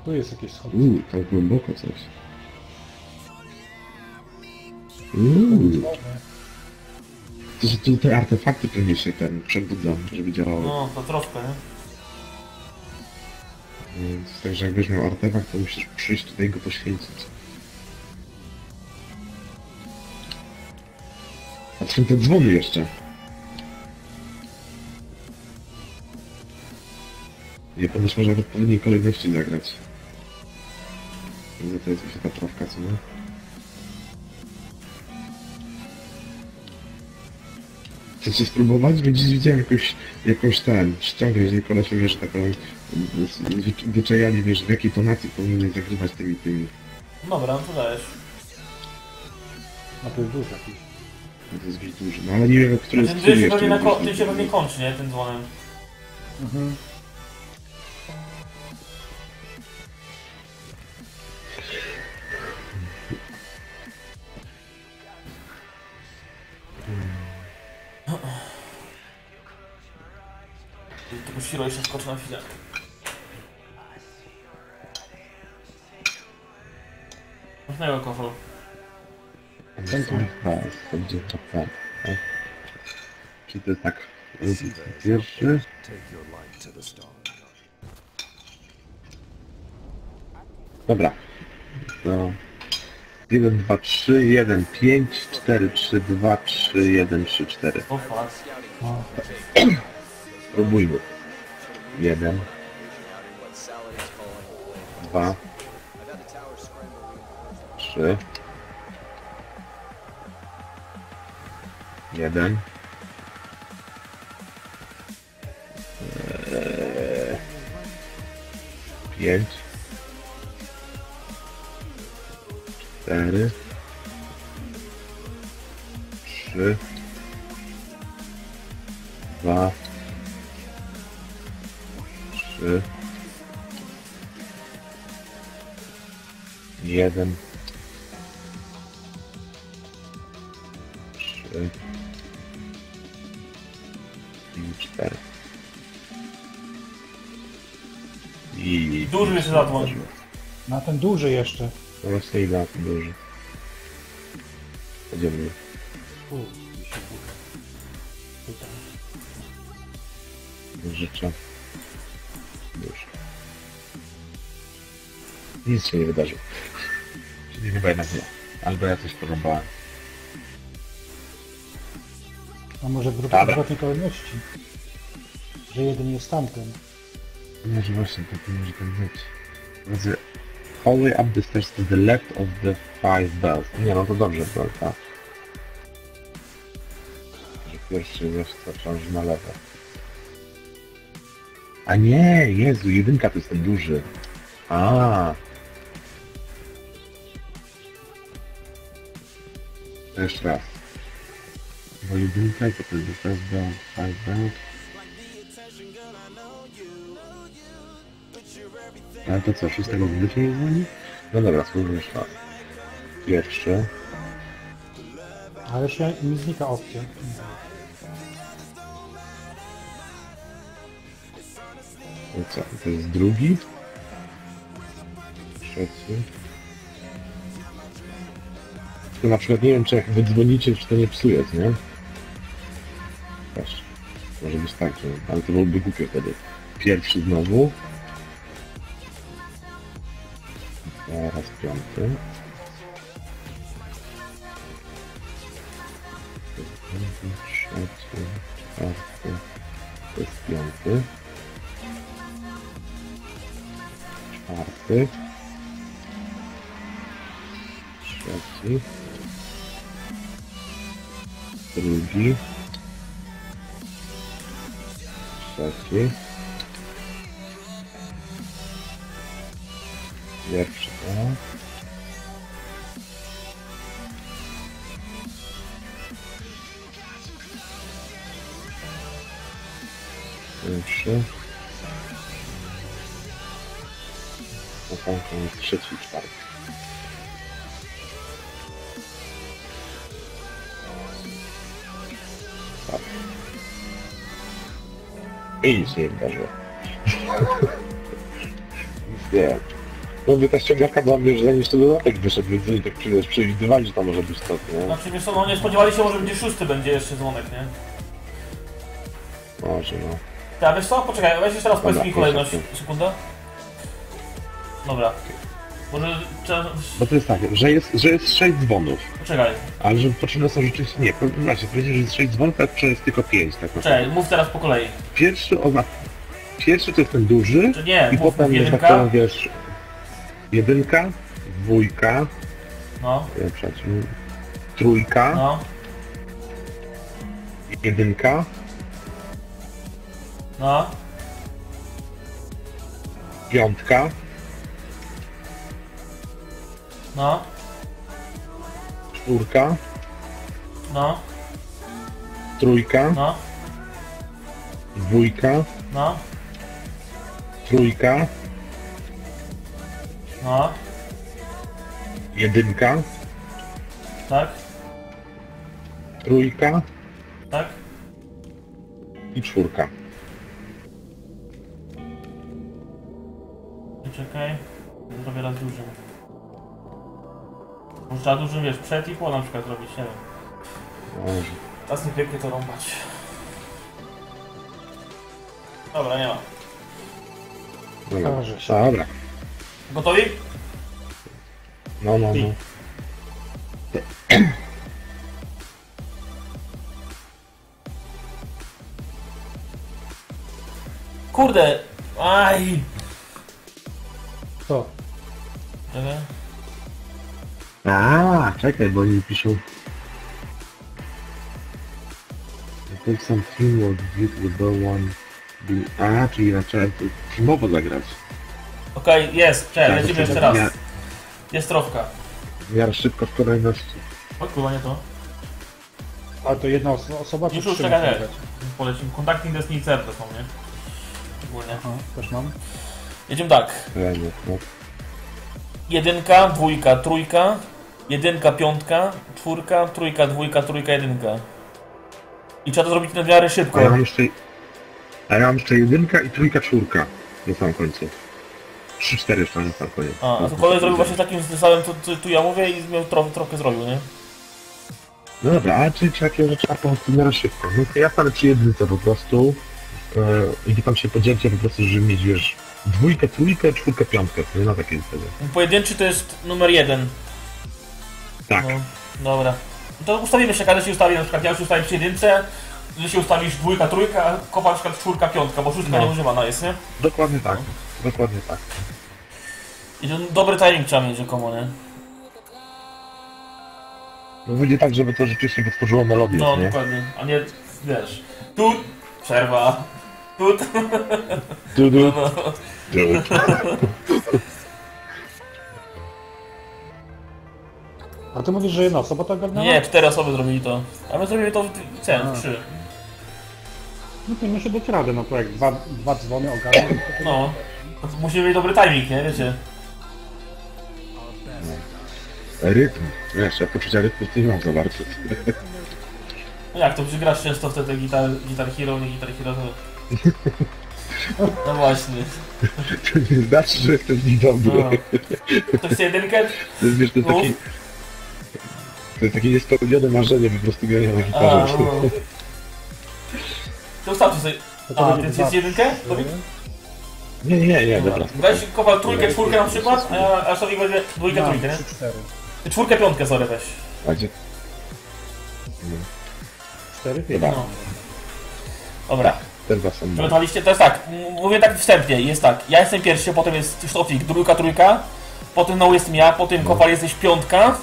Tu jest jakieś schody. Uuu, tak głęboko coś. Uuu, to są tu te artefakty pewnie się ten przebudzą, żeby działały. No, to troszkę, nie? Więc także jakbyś miał artefakt, to musisz przyjść tutaj go poświęcić. A są te dzwony jeszcze. Je ponoć można w odpowiedniej kolejności zagrać. Widzę, to jest ta trawka, co nie? Chcecie spróbować? Bo dziś widziałem jakąś, jakąś ten, ściągę, jeżeli koleś wiesz, taką wy- wyczajali, wiesz, w jakiej tonacji powinien zagrywać tymi tymi. Dobra, no to dajesz. No to jest duży jakiś. No to jest dość duży, no ale nie wiem, który Ten jest ty który się pewnie, na jeszcze. ko- ty się pewnie kończy, nie? Tym dzwonem. Mhm. Shiro jeszcze skoczy na chwilę. Mocnego. Tak, będzie to tak. tak. To jest tak. Pierwszy. Dobra. No. 1, 2, 3, 1, 5, 4, 3, 2, 3, 1, 3, 4. O fuck. Spróbujmy. 1, 2, 3, 1, 5, 4, Trzy. Dwa. Trzy. Jeden. Trzy. I cztery. I... Duży jeszcze zadzwoń. Na ten duży jeszcze. Właśnie i na ten duży. Będziemy. Życzę. Nic się nie wydarzyło. Czyli chyba jednak nie. Albo ja coś porąbałem. A może w Dobra. odwrotnej kolejności? Że jeden jest tamten. Może właśnie, to może tak być. Razy Hallway up the stairs to the left of the five bells. Nie no to dobrze, to tak. Że pierwszy że na lewo. A nie, Jezu, jedynka to jest ten duży. A. Jeszcze raz. Bo jedynka i the first bell, five bells. Ale to co, szóstego w ogóle się nie dzwoni? No dobra, spróbuję jeszcze raz. Pierwszy. Ale się mi znika opcja. No co, to jest drugi. Trzeci. To na przykład nie wiem, czy jak wydzwonicie, czy to nie psuje, nie? Też. Może być tak, że... ale to byłoby głupio wtedy. Pierwszy znowu. Teraz piąty. Trzeci, czwarty. To jest piąty. Czwarty. Trzeci. Drugi. Trzeci. Pierwszy. Pierwszy. Jest trzeci czwarty. I nic nie wydarzyło. Nic nie. No by ta ściągarka była że zanim jeszcze dodatek wyszedł, więc oni tak przy- przewidywali, że to może być to, nie? Znaczy wiesz co, no nie spodziewali się, może będzie szósty będzie jeszcze dzwonek, nie? Może no. Tak, wiesz co? Poczekaj, weź jeszcze raz powiedz Dobra, mi kolejność. Sekundę. Dobra. Może trzeba... Bo to jest tak, że jest, że jest sześć dzwonów, Poczekaj, ale że potrzebne są rzeczywiście... Nie, właśnie, powiedzieć, że jest sześć dzwonów, a to jest tylko pięć, tak poczekaj, naprawdę. mów teraz po kolei. Pierwszy ona... Pierwszy to jest ten duży Czy nie, i mów, potem, mów tak jedynka. powiem, wiesz... Jedynka, dwójka, No, nie, przepraszam, trójka, no, jedynka, no, piątka, no, czwórka, no, trójka, no, dwójka, no, trójka, no, jedynka, tak, trójka tak. i czwórka. Czekaj. Zrobię raz dużym. Trzeba dużym, wiesz, przed i po na przykład zrobić, nie wiem. Może. Teraz nie pięknie to rąbać. Dobra, nie ma. Dobra. Każe się. Dobra. Gotowi? No, no, no. Kurde! Aj! To. Czekaj. A, czekaj, bo oni piszą. Take some teamwork due to the one being... A, czyli trzeba teamowo zagrać. Okej, jest, czekaj, Tak, lecimy jeszcze raz. ja- Jest trofka. W miarę szybko w kolejności. O kurwa, nie to. Ale to jedna oso osoba czy Już już trzy czekaj, nie. Polecimy. Kontakty Destiny Server są, nie? Ogólnie. Aha, też mam. Jedziemy tak. Ja nie, no. Jedynka, dwójka, trójka. Jedynka, piątka, czwórka, trójka, dwójka, trójka, jedynka. I trzeba to zrobić na miarę szybko. A ja mam jeszcze... A ja mam jeszcze jedynka i trójka, czwórka. Na samym końcu. Trzy, cztery jeszcze na sam koniec. A, a to kolej zrobił właśnie takim samym, co, co tu ja mówię i miał trochę, trochę zrobił, nie? No dobra, a czyli takie rzeczy trzeba po prostu miarę szybko. No to ja stanę przy jedynce po prostu. Yy, I tam się podzielcie po prostu, żeby mieć, wiesz, dwójkę, trójkę, czwórkę, piątkę. To nie na takiej zasadzie. Pojedynczy to jest numer jeden. Tak. No, dobra. No to ustawimy się, każdy się ustawi, na przykład ja już ustawię przy jedynce, że się ustawisz dwójka, trójka, kopa na przykład czwórka, piątka, bo szóstka No. nieużywana jest, nie? Dokładnie tak. Dokładnie tak. I ten dobry timing trzeba mieć rzekomo, nie? No będzie tak, żeby to rzeczywiście wytworzyło melodię, No, nie? dokładnie. A nie, wiesz, tu przerwa, tu... Du, du, No, A ty mówisz, że jedna osoba to ogarnęła? nie, cztery osoby zrobili to. A my zrobili to w ten, A. trzy. No to muszę dać radę, no to jak dwa, dwa dzwony ogarnę. No. To Musimy mieć dobry timing, nie? Wiecie? Rytm. Wiesz, ja poczucia rytmu to nie mam za bardzo. No jak to, przygrasz często w te, te gitar, gitar Hero, nie Gitar Hero, to... No właśnie. To nie znaczy, że jestem w nich dobry. No. Ktoś chce jedynkę? To jest, wiesz, to jest taki... To jest takie niespełnione marzenie po prostu grania na A, gitarze. no. To ustawcie sobie... A, ty jest jedynkę? Nie, nie, nie, dobra. Weź kopal trójkę, czwórkę na przykład, a ja a Szowik weźmie dwójkę, trójkę, nie? Czwórkę, piątkę, sorry, weź. A gdzie? Cztery, pięć. Dobra. No. Dobra. Te dwa są moje. Przygotowaliście? To jest tak, mówię tak wstępnie, jest tak, ja jestem pierwszy, potem jest Sztofik, trójka, trójka, potem no jestem ja, potem Kopal jesteś piątka,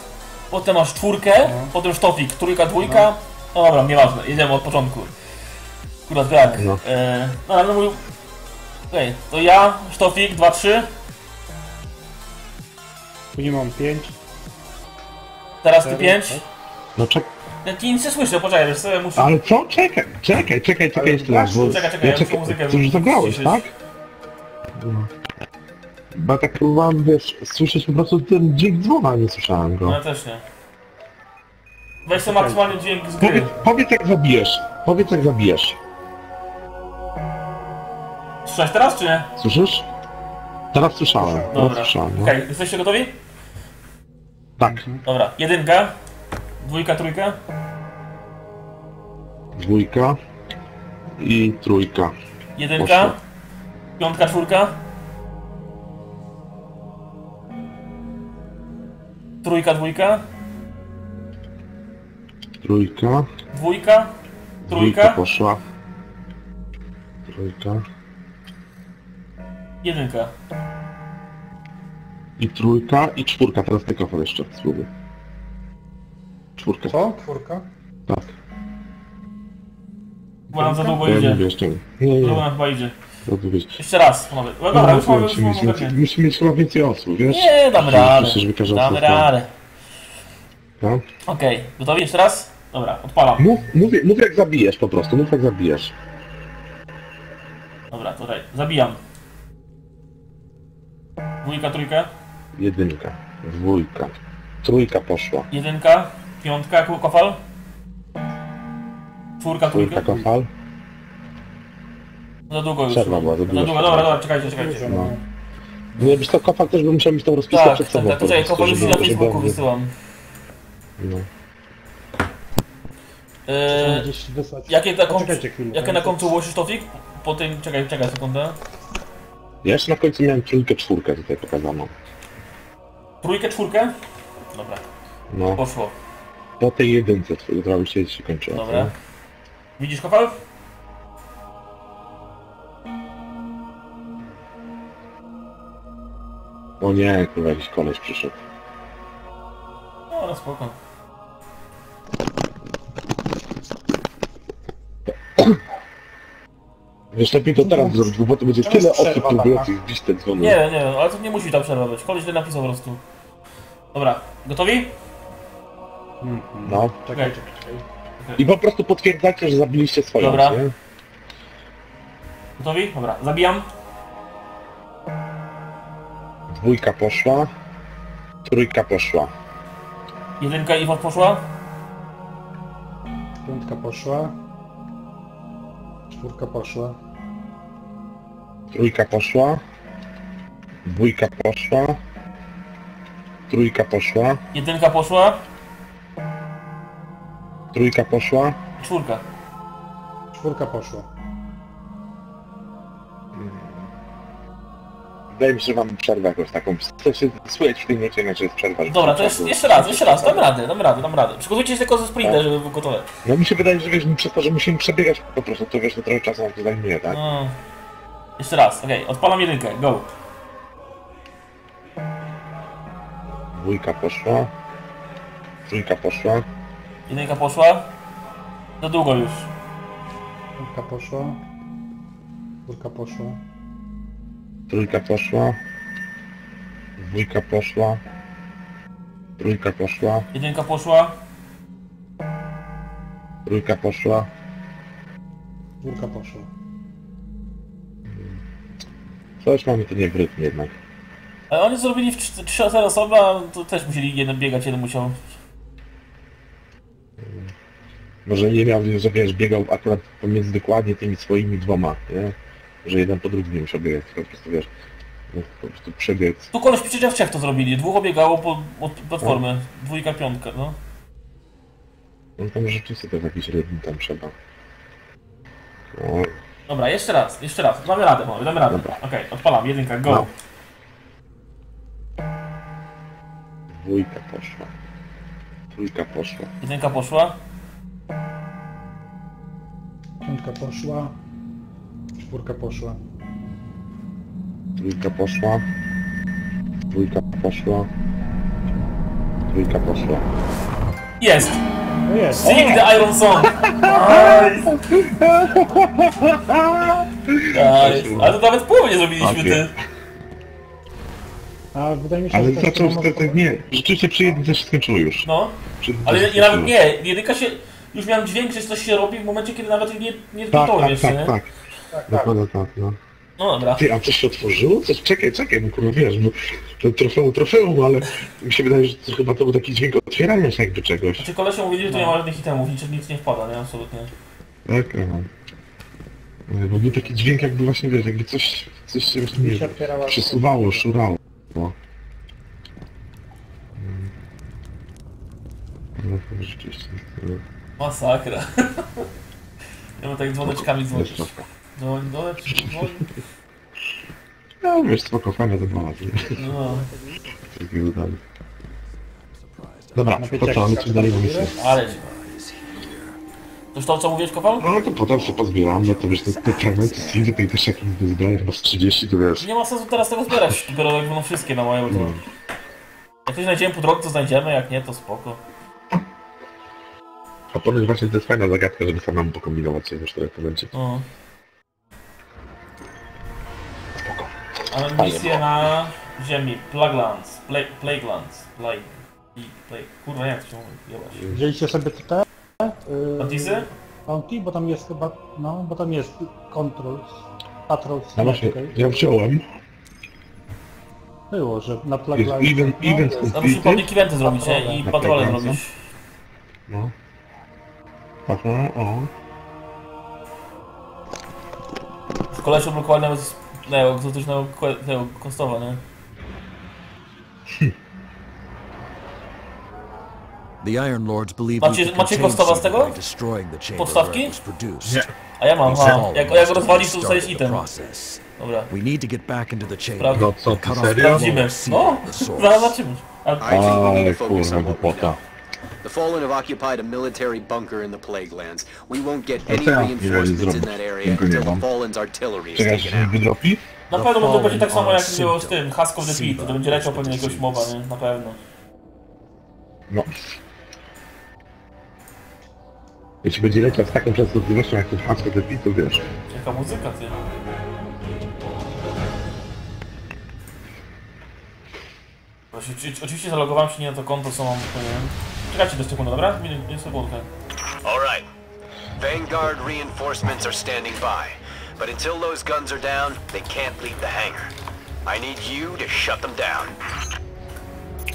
potem masz czwórkę, potem Sztofik, trójka, dwójka, no dobra, nieważne, jedziemy od początku. Akurat tak, No. e, no ale no mówił, okej, to ja, Sztofik, dwa, trzy, Później mam pięć. teraz ty cztery, pięć, tak? No czek... ja ci nic nie słyszę, poczekaj, wiesz co, ja muszę... Ale co? Czekaj, czekaj, czekaj, czekaj jeszcze raz, bo... Czekaj, czekaj, ja ja muszę muzykę Ty już zagrałeś, tak? No. Bo tak próbowałem, wiesz, słyszeć po prostu ten dźwięk dzwona, nie słyszałem No go. ja też nie. Weź sobie maksymalny dźwięk z gry. Powiedz, powiedz jak zabijesz, powiedz jak zabijesz. Słyszałeś teraz, czy nie? Słyszysz? Teraz słyszałem, teraz Dobra. słyszałem, no. Okej, jesteście gotowi? Tak, Dobra, jedynka, dwójka, trójka, dwójka i trójka. jedynka, Poszło. piątka, czwórka, trójka, dwójka, Trójka, dwójka, dwójka trójka, poszła. Trójka jedynka. i trójka i czwórka, teraz tylko jeszcze spróbuj. Czwórka, Co? Czwórka? tak. Nam za długo idzie. jeszcze. Nie, Długo nie, nam chyba idzie. Jeszcze raz, panowie. No dobra, już mamy, już musimy, mamy mieć, musimy mieć chyba więcej osób, wiesz? Nie, damy Myślę, radę. każda Damy osoba- radę. No. Okej, gotowi jeszcze raz? Dobra, odpalam. Mów, mów, mów jak zabijesz po prostu, mów jak zabijesz. Dobra, tutaj, zabijam. Dwójka, trójka, Jedynka, dwójka, trójka poszła. jedynka, piątka, kofal. Czwórka, Trójka trójka. kofal. Za długo już. Przerwa była, za Za długo. długo, dobra, dobra, czekajcie, czekajcie. No. Nie, wiesz to kofal też bym musiał mieć tą rozpiskę Tak, przed tak, sobą. tak, poczekaj, prostu, kofal już na żeby- Facebooku wysyłam. No. Eee, jakie na końcu, jakie na końcu było Krzysztofik? Po tym, czekaj, czekaj sekundę. Ja jeszcze na końcu miałem trójkę, czwórkę tutaj pokazaną. Trójkę, czwórkę? Dobra, No, poszło. po tej jedynce, która już się się kończyła. Dobra. Widzisz kofal? O nie, kurwa, jakiś koleś przyszedł. No, ale spoko. Wiesz, lepiej to teraz zrobić, bo potem będzie To tyle jest osób przerwa próbujących wbić te dzwony. Nie, nie, ale to nie musi ta przerwa być. Koleś źle napisał po prostu. Dobra, gotowi? No, Czekaj, czekaj, czekaj. I po prostu potwierdzacie, że zabiliście swoją, Dobra. nie? Gotowi? Dobra, zabijam. Dwójka poszła. Trójka poszła. Jedynka i poszła. Piątka poszła. Czwórka poszła. Trójka poszła. Dwójka poszła. Trójka poszła. Jedynka poszła. Trójka poszła. Czwórka. Czwórka poszła. Wydaje mi się, że mam przerwę jakąś taką. Chcę się słyszeć w tym minucie, inaczej jest przerwa. Dobra, to jest, jeszcze raz, jeszcze raz, dam radę, dam radę, dam radę. Przygotujcie się tylko ze sprintem, żeby było gotowe. No mi się wydaje, że wiesz, przez to, że musimy przebiegać po prostu, to wiesz, to trochę czasu nam to zajmuje, tak? No. Jeszcze raz, okej, odpalam jedynkę, go. Dwójka poszła. Trójka poszła. Jedynka poszła. Za długo już. Piątka poszła. Czwórka poszła. Trójka poszła. Dwójka poszła. Trójka poszła. Jedynka poszła. Trójka poszła. Czwórka poszła. Coś mamy tu nie w rytmie jednak. Ale oni zrobili w trz- trzy osoby, a to też musieli jeden biegać, jeden musiał. Może nie miał, że wiesz, biegał akurat pomiędzy dokładnie tymi swoimi dwoma, nie? Że jeden po drugim nie musiał biegać, tylko po prostu wiesz, no, po prostu przebiec. Tu koleś przecież w trzech to zrobili. Dwóch obiegało po, od platformy. Dwójka, piątka, no. No tam rzeczywiście też jakiś rytm tam trzeba. No, Dobra, jeszcze raz, jeszcze raz. Damy radę, mamy, damy radę. Okej, odpalam, jedynka, go. No. dwójka poszła. Trójka poszła. Jedynka poszła. Piątka poszła. Czwórka poszła. Trójka poszła. Dwójka poszła. Trójka poszła. Jest! No jest. Sing the Iron Song! Nice! Nice. Ale to nawet połowy nie zrobiliśmy, ty. A wydaje mi się, Ale że to zaczął jest wtedy, nie, rzeczywiście przy jednym też się skończyło już. No. Przy- Ale ja nawet nie, jedynka się... Już miałem dźwięk, że coś się robi w momencie, kiedy nawet nie, nie Tak, tak, jeszcze, tak, nie? tak. Dokładnie tak, no. No dobra. Ty, a coś się otworzyło? Coś, czekaj, czekaj, bo kurwa wiesz, bo to trofeum, trofeum, ale mi się wydaje, że to chyba to był taki dźwięk otwierania się jakby czegoś. Znaczy kolesie mówili, że tu nie ma żadnych itemów, nic, nic nie wpada, nie? Absolutnie. Tak, no. Bo był taki dźwięk jakby właśnie, wiesz, jakby coś, coś się właśnie, nie się wiem, otwierała- przesuwało, szurało. No. No to rzeczywiście. no, Masakra. Ja mam tak dzwoneczkami dzwonić. Dzwoneczki, dzwoń. No wiesz, spoko, fajna zabawa, nie? No. Takiego dalej. Dobra, Na to pięciach co, lecimy dalej na misję. Ale Toż to co mówiłeś, Kowal? No to potem się pozbieram, no to wiesz, te, te fragmenty z Cindy, tej też jak ich zbroję chyba z 30, to wiesz. Nie ma sensu teraz tego zbierać, dopiero jak będą wszystkie na moje, to... Jak coś znajdziemy po drodze, to znajdziemy, jak nie, to spoko. A ponoć właśnie to jest fajna zagadka, żeby samemu pokombinować się już trochę momencie. No. Mamy misję na ziemi. Plaglands. Pla Plaguelands. Plague. Kurwa, jak się mówi? Wzięliście sobie te? Yy, Antisy? Bounty, bo tam jest chyba, no, bo tam jest controls, patrols. No właśnie, ja wziąłem, Było, że na jest plagline. event, event jest. No musisz pewnie eventy zrobić, nie? I patrole Plaguelands, zrobić. No. Aha, o. Koleś odblokowali nawet z tego egzotycznego kwe- tego kostowa, nie? The Iron Lords believe Macie- macie kostowa z tego? by destroying the chamber Podstawki? produced. A ja mam, ha. Jak, jak rozwalisz, to dostajesz item. process. Dobra. We need to get back into the chamber. No co, serio? the Sprawdzimy. No, zobaczymy. A, I think we need Ale to focus kurwa głupota. The Fallen have occupied a military bunker in the Plague Lands. We won't get No any co ja reinforcements in that area until the. Fallen's artillery is Czekaj, taken że out. wydropi? na The pewno to będzie Fallen tak samo are jak było z symptom tym, Husk of the Pit, to będzie leciał the pewnie jakoś disease. mowa, nie? Na pewno. No. Jeśli będzie leciał z taką częstotliwością jak ten Hasko de Pit, to wiesz. Jaka muzyka, ty. Oczywiście, oczywiście zalogowałem się nie na to konto, co mam, powiem. Czekajcie do sekundy, dobra? Minut sekundkę. All right. Vanguard reinforcements are standing by. But until those guns are down, they can't leave the hangar. I need you to shut them down.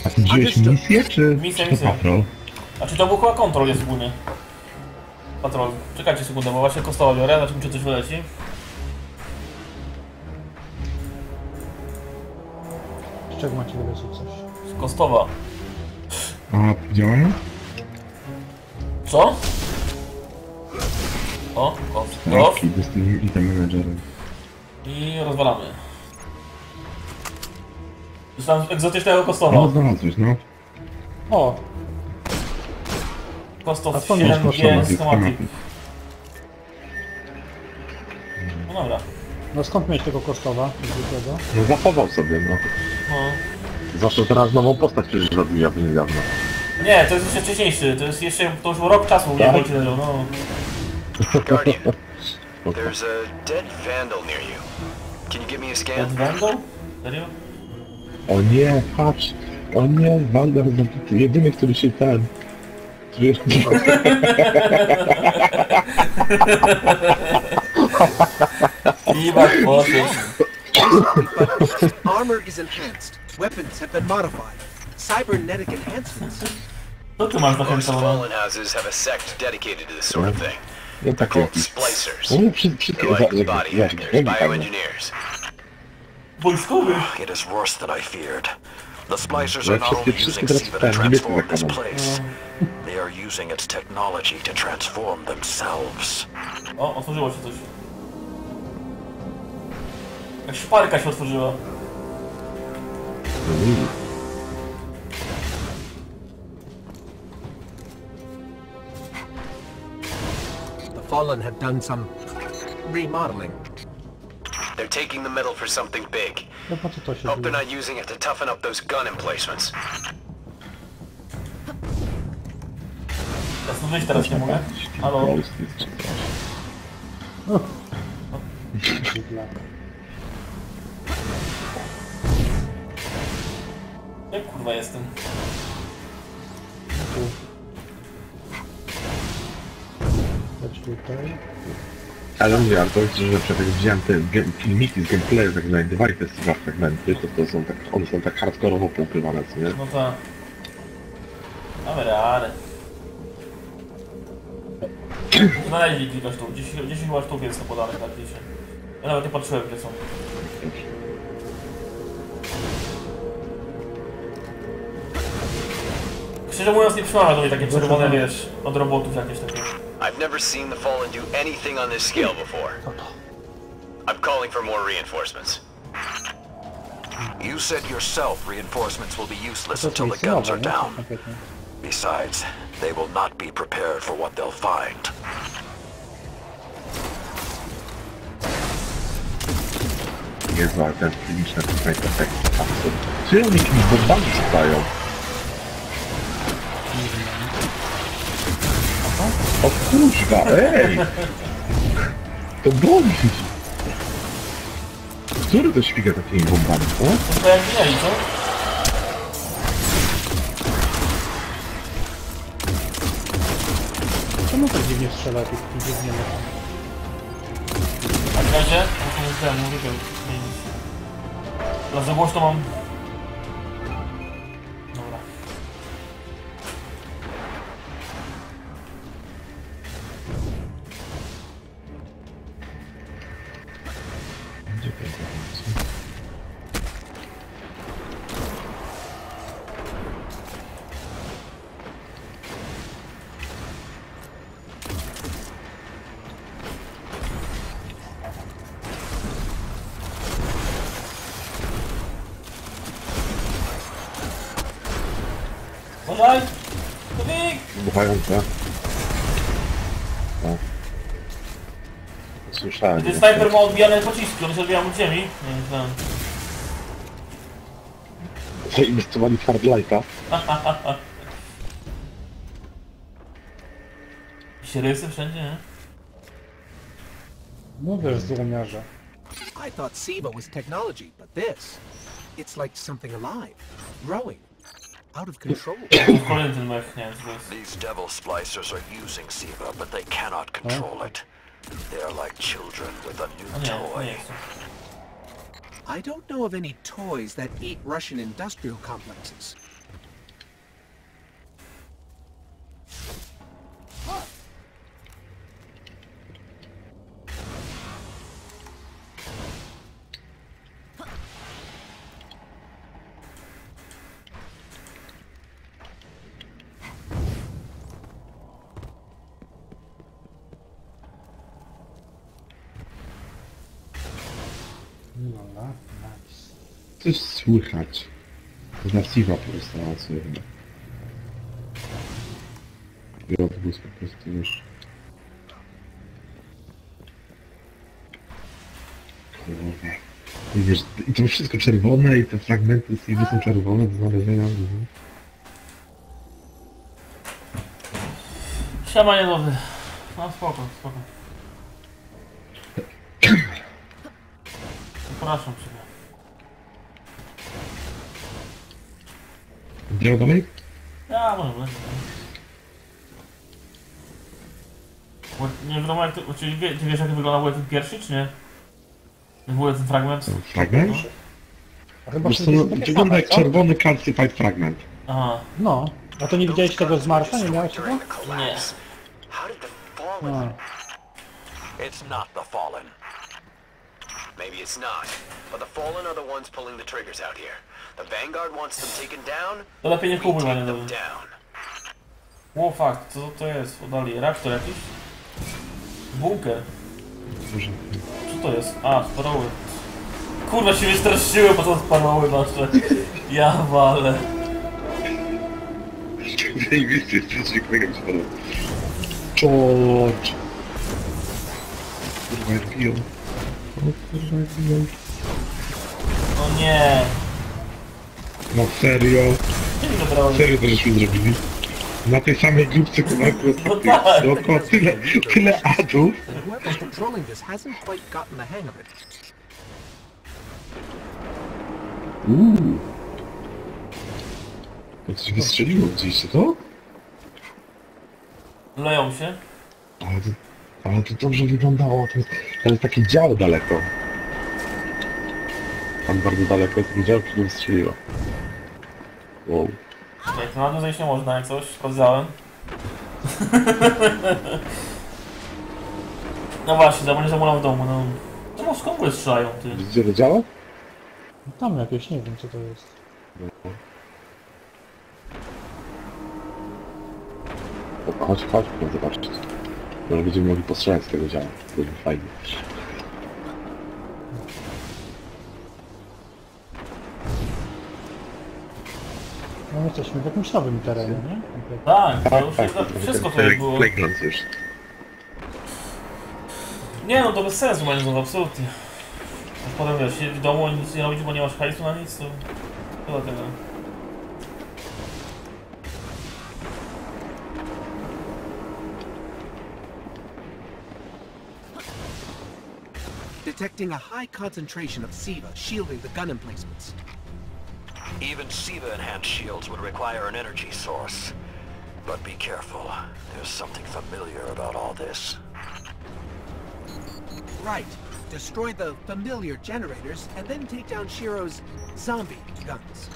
A ty wziąłeś misję, czy, Misja, czy to misja. patrol? A czy to był chyba kontrol jest ogólnie? Patrol. Czekajcie sekundę, bo właśnie kostoła biorę, zobaczymy czy coś wyleci. Z czego macie wylecieć coś? Z kostowa. A działają? Co? O, item managerem. I rozwalamy. Dostałem egzotycznego No, kostowa. znalazłeś, no. O, Kostow A skąd masz 7G kostowa? schematic. No dobra. no skąd miałeś tego kosztowa? zwykłego? No zachował sobie, no. No. Zawsze teraz nową postać przecież robił, aby niedawno. Nie, to jest jeszcze wcześniejszy, to jest jeszcze, to już rok czasu, nie Tak? bądź no. Guardian, there's a dead vandal near you. Can you give me a Dead scan? Vandal? Serio? O nie, patrz! O nie, Waldar zabity. Jedyny, który się ten... Który... Poszedł. Armor is enhanced. Weapons have been modified. Cybernetic enhancements. Co ty masz Most zachęcone? fallen houses have a sect dedicated to this sort of thing. They're called splicers. O, przy, wszystkie... They're Za, like jak, body jak, hackers, jak, jak, bioengineers. It is worse than I feared. The splicers are not only using teraz Siva to transform this place, they are using its technology to transform themselves. O, otworzyło się coś. Jak szparka się otworzyła. The Fallen have done some remodeling. They're taking the metal for something big. No po co to się Hope they're not using it to toughen up those gun emplacements. Ja wyjść teraz nie mogę. Halo? Polski czy coś. Dla- Jak kurwa jestem? Chodź tutaj. Ale mówię, ale to jest, że przed jak widziałem te ge- filmiki z gameplayu, jak znajdowali te Siva fragmenty, to, to są tak, one są tak hardkorowo poukrywane, co nie? No to... Mamy radę. Znaleźli kilka sztuk, 10, 10 chyba sztuk jest to podane tak dzisiaj. Ja nawet nie patrzyłem gdzie są. Szczerze mówiąc nie przemawia do mnie takie czerwone, wiesz, od robotów jakieś takie. I've never seen the Fallen do anything on this scale before. I'm calling for more reinforcements. You said yourself reinforcements will be useless To until the guns are nowe, down. Besides, they will not be prepared for what they'll find. Jezu, ale ten kliniczny tutaj to tak Czy oni jakimiś bombami stają? O kurwa, ej! To bomby! Który to śmiga takimi bombami, co? No to jak minęli, co? Czemu tak dziwnie strzela, jak tak dziwnie? A w razie? Już ten, mówię, zmienić. Teraz za głośno mam... Gdzie to jest? Uważaj! Tobik! Wybuchające. Słyszałem. Ten snajper ma odbijane pociski, one się odbijają od ziemi. Nie wiem, Zainwestowali w Hardlighta. Się rysy wszędzie, nie? No wiesz, złomiarze. I thought Siva was technology, but this, it's like something alive, growing. out of control. Kolejny ten mech, nie wiem co to jest. These devil splicers are using Siva, but they cannot control it. They are like children with a A new nie, nie toy. jest. I don't know of any toys that eat Russian industrial complexes. Słychać. To na Siva po prostu na chyba. Odgłos po prostu już... Kurwa. I wiesz, i to wszystko czerwone i te fragmenty Sivy są czerwone do znalezienia. mhm. Siema nie nowy. No spoko, spoko. Przepraszam ciebie. Gdzie dalej? Ja może będzie. Bo nie wiadomo jak to, czyli wie, ty wiesz jak wyglądał ten pierwszy, czy nie? Jak był ten fragment? Fragment? A chyba Wiesz co, wszyscy no, takie wygląda same, jak co? czerwony calcified fragment. Aha, No. A to nie widziałeś tego z Marsza? Nie miałeś tego? How did the fallen... No. It's not the Fallen. Maybe it's not, but the fallen are the ones pulling the triggers out here. The Vanguard wants them taken down, to lepiej nie kupuj nowy. down. Ło fakt, co to jest? Oddali reaktor jakiś? Bunker. Co to jest? A, sparoły. Kurwa się wystraszyłem, bo to sparoły nasze. Ja walę. Zajebiście, jest coś mega mi podoba. George! Kurwa, jak biją. O kurwa, jak biją. O nie. No serio? Serio to żeśmy zrobili? Na tej samej grupce No tak. dookoła tyle, tyle adów. Uuu. To coś wystrzeliło gdzieś, co to? Leją się. Ale to, ale to dobrze wyglądało. To jest, to jest takie dział daleko. Tam bardzo daleko jest taki dział, który wystrzeliło. Wow. Ej, to na dół zejść nie można, jak coś, sprawdzałem. No właśnie, zapomnę zamulał w domu, no. Czemu skąd strzelają, ty? Widzicie to działa? No Tam jakieś, nie wiem co to jest. Chodź, chodź, no zobaczcie. Może będziemy mogli postrzelać z tego działa. To będzie fajnie. No jesteśmy w jakimś nowym terenie, nie? Tak, to już Tak, wszystko, to wszystko tutaj było. Playground już. Nie no, to bez sensu moim zdaniem, absolutnie. Potem wiesz, siedzieć w domu i nic nie robić, bo nie masz hajsu na nic, to... Chyba tego. Detecting a high concentration of SIVA shielding the gun emplacements. Even Siva-enhanced shields would require an energy source. But be careful. There's something familiar about all this. Right. Destroy the familiar generators and then take down Shiro's zombie guns.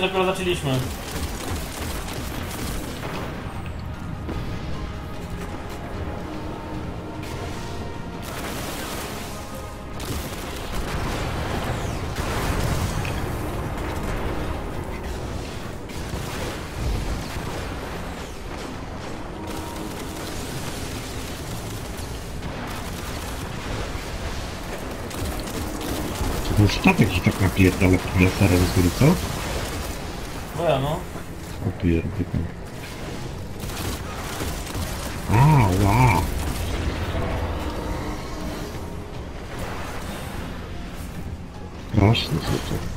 To dopiero zaczęliśmy. Ten statek się tak napierdala tym laserem z góry, co? No. O pierdolę. A, wow. Straszne rzeczy.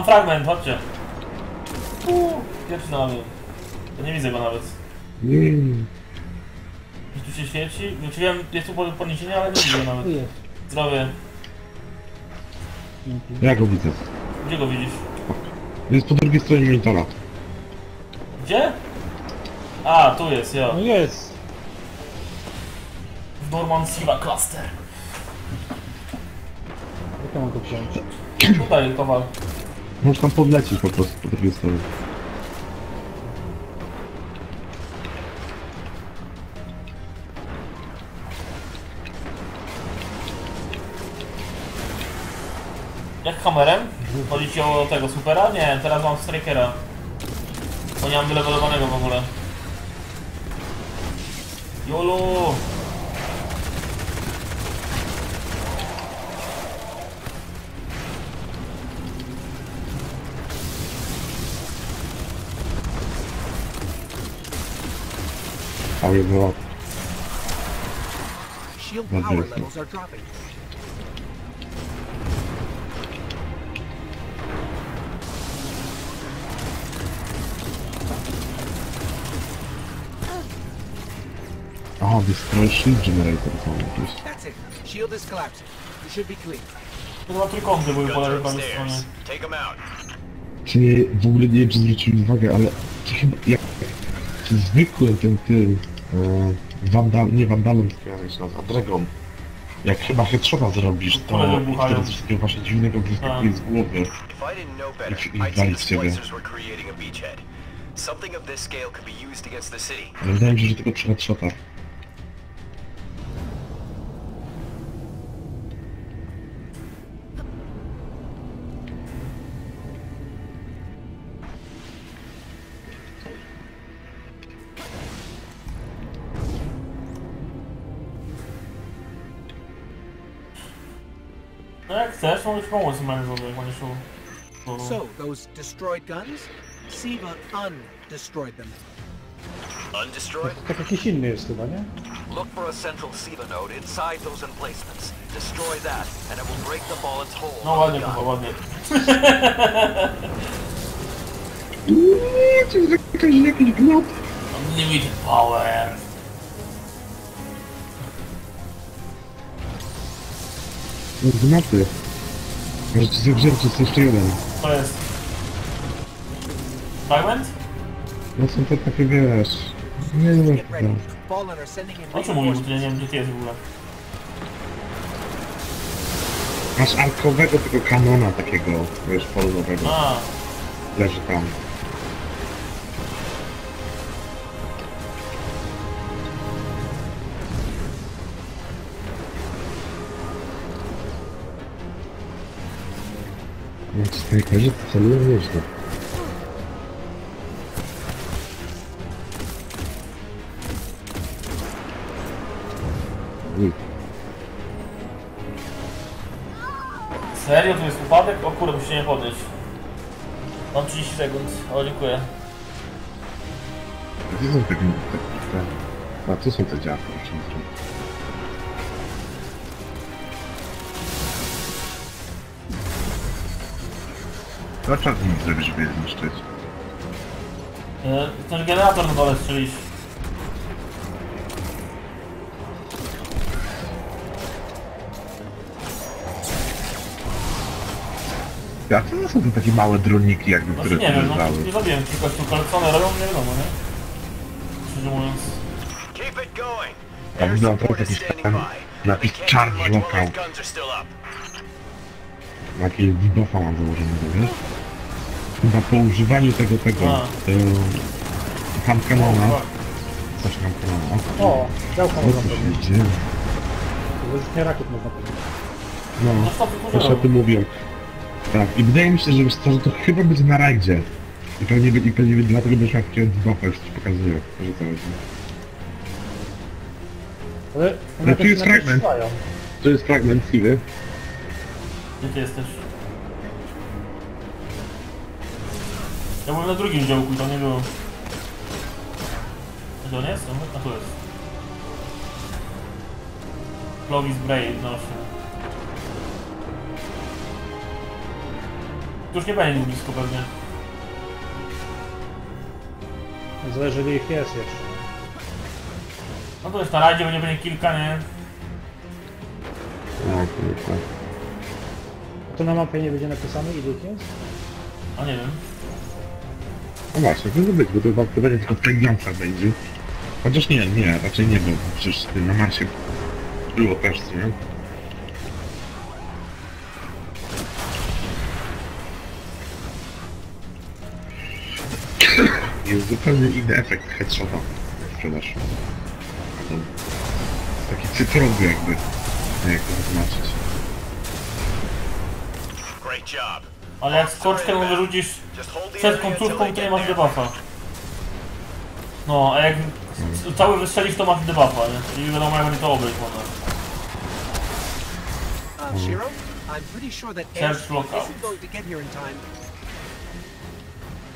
Mam fragment, chodźcie. Uuu, pierwszy znalazłem. Ja nie widzę go nawet. Gdzieś tu się świeci. Znaczy wiem, jest tu podniesienie, ale nie widzę go nawet. Zdrowie. Ja go widzę. Gdzie go widzisz? Jest po drugiej stronie monitora. Gdzie? A, tu jest, jo. No jest. W Norman Siva Cluster. Jak ja mam go wziąć? Tutaj, kowal. Możesz tam podlecieć po prostu po drugiej stronie. Jak kamerem? Chodzi ci o tego supera? Nie, teraz mam strikera. Bo nie mam wylewelowanego w ogóle. Jolu! A jedno Shield power very levels are dropping. Aha, destroy shield generator. That's it. Shield is collapsing. You should be clear. To dwa trójkąty były po Guns are lewej stronie. Take them out. Czy nie, w ogóle nie wiem czy zwróciłem uwagę, ale czy chyba jak czy zwykły ten ty e, Vandal, nie Vandalem, tylko jak się nazywa, Dragon. Jak chyba headshota zrobisz, to wtedy coś takiego właśnie dziwnego wyskakuje z głowy. I say wali z ciebie. Something of this scale could be used against the city. Ale wydaje mi się, że tylko przy headshotach. No jak chcesz, mogę ci pomóc mężowi, jak będziesz szło. So, those destroyed guns? Siva undestroyed them. Undestroyed? Tak jakiś inny jest chyba, nie? Look for a central SIVA node inside those emplacements. Destroy that, and it will break the bullet's hold No on ładnie, the chyba gun. ładnie. Eee, to jest jakaś, jakiś gnot. Unlimited power. No, Zagrzebcie, to jest jeszcze jeden. To jest. Fragment? No są te takie, wiesz... Nie wiem, O czym to ja nie wiem gdzie ty jest w ogóle. Masz arkowego tego kanona takiego, wiesz, polowego. A, Leży tam. No to snajperzy to celują nieźle. Uj, serio? Tu jest upadek? O kurde, muszę się nie podnieść. Mam 30 sekund. O, dziękuję. Gdzie są te, te, te... A, tu są te działki, o czym mówię. Co trzeba z nim zrobić, żeby je zniszczyć? E, Ten generator na dole strzelić. A co to są te takie małe droniki, jakby, Znaczy które nie wiem, no, przyjeżdżały? nie zabiłem tylko kolekcjoner robią, nie wiadomo, nie? Szczerze mówiąc. Keep it going. Tam Air wygląda support jak is jakiś standing tam by. napis They can't Charge do much while Lockout. those guns are still up. Jakieś buffa mam wiesz? Chyba po używaniu tego, tego, A. e, handkanona, coś handkanona, O, działka o można co powiedzieć. się dzieje? Wyrzutnie rakiet można powiedzieć. No, No to też o tym mówiłem. Tak, i wydaje mi się, że wiesz co, że to chyba będzie na rajdzie. I pewnie, i pewnie dlatego będziesz miał takiego buffa, już ci pokazuję, że to jest. Ale one Ale tu też jest fragment. To jest fragment siwy. Gdzie ty jesteś? Ja byłem na drugim działku i tam nie było. Gdzie on jest? A tu jest. Clovis Braid noszę. Tu już nie będzie nic blisko pewnie. Zależy ile ich jest jeszcze. No to już na razie będzie, będzie kilka, nie? No, kurwa. A to na mapie nie będzie napisane ile ich jest? A nie wiem. No właśnie, to być, bo to, chyba- to pregnancja będzie. Chociaż nie, nie, raczej nie, bo przecież na Marsie było też, nie? Jest zupełnie inny efekt headshota, jak sprzedaż. Taki cyfrowy jakby, nie jak to wytłumaczyć. Great job. Ale jak skoczkę mu wyrzucisz przed końcówką, to nie masz debuffa. No, a jak cały wystrzelisz, to masz debuffa, nie? I wiadomo jak będzie to pretty sure that Search time.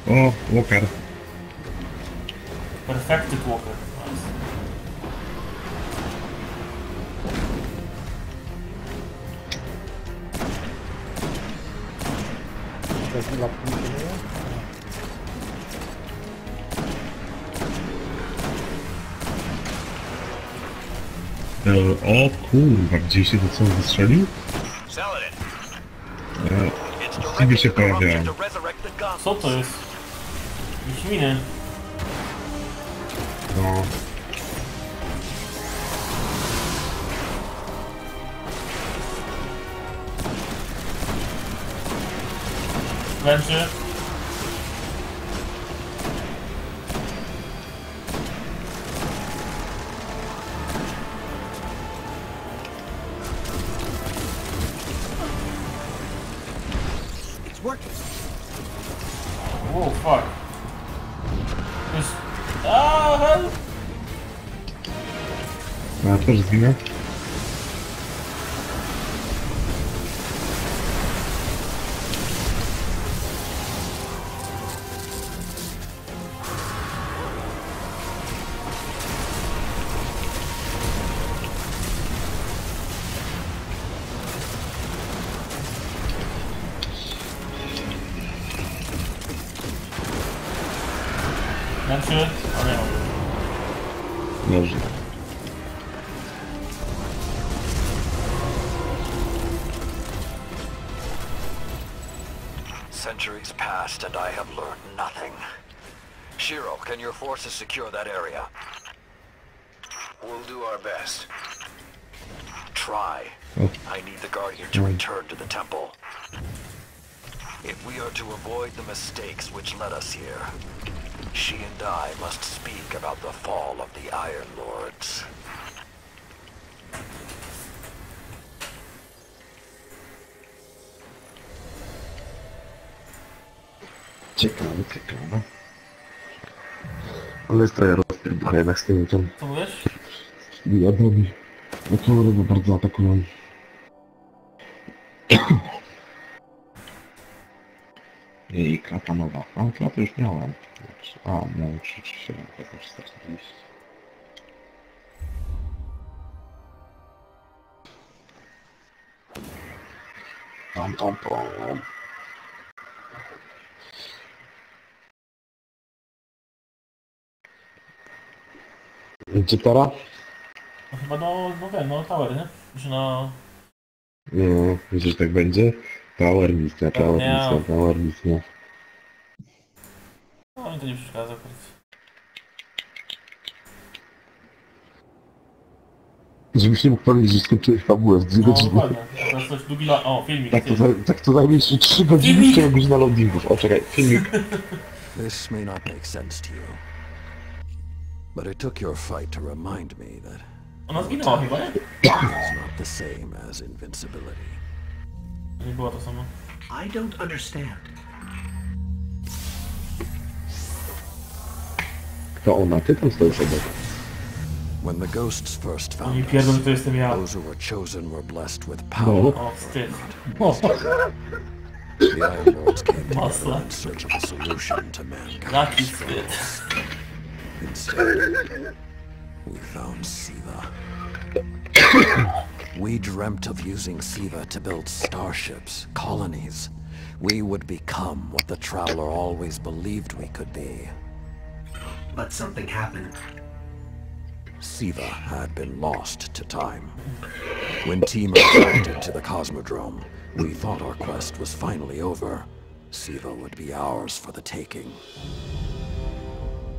O, Walker. Perfected Walker. To jest było? E, o kurwa, gdzieś się to co wystrzelił? It. E, się pojawiają. Co to jest? Wiedźminy. No, Węczy. It's working. Wow, fuck. To jest... Aaa, help! ja też secure Ale jest trochę rozpierdolę jednak z tymi tam Co mówisz? jadami. No to ryby bardzo atakują. I klata nowa. A klatę już miałem. A, miałem 37, tylko 440. Pom, pom, pom. Gdzie teraz? No chyba do, no wiem, no tower, nie? Już na... No, myślisz, że tak będzie? Power misja, power Nie. misja, power misja. No mi to nie przeszkadza akurat. Żebyś nie mógł powiedzieć, że skończyłeś fabułę w dwie No godziny. dokładnie. Teraz coś długi la... O, filmik. Tak to, za, tak to zajmie się 3 godziny, Filmik! 4 godziny loadingów. O, czekaj, filmik. This may not make sense to you. But it took your fight to remind me that Ona zginęła chyba, nie? it's not the same as invincibility. Nie było to samo. I don't understand. To ona, ty tam stoisz obok. When the ghosts first found pierdolą, us, że to jestem ja. those who were chosen were blessed with No. power. O, wstyd. The Iron Lords came together Masa. in search of a solution to Jaki mankind's wstyd. struggles. Instead, we found Siva. We dreamt of using Siva to build starships, colonies. We would become what the Traveler always believed we could be. But something happened. Siva had been lost to time. When Team returned to the Cosmodrome, we thought our quest was finally over. Siva would be ours for the taking.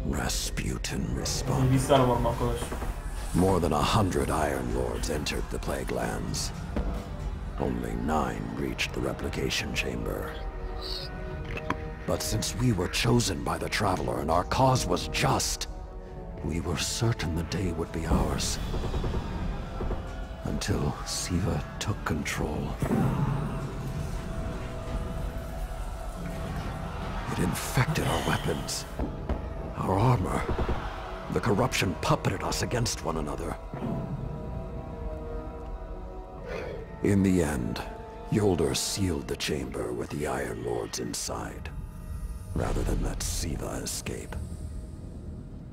Rasputin responded. Vis Armor ma koleś. More than a hundred Iron Lords entered the Plague Lands. Only nine reached the replication chamber. But since we were chosen by the Traveler and our cause was just, we were certain the day would be ours. Until Siva took control. It infected our weapons, our armor. The corruption puppeted us against one another. In the end, Yolder sealed the chamber with the Iron Lords inside, rather than let Siva escape.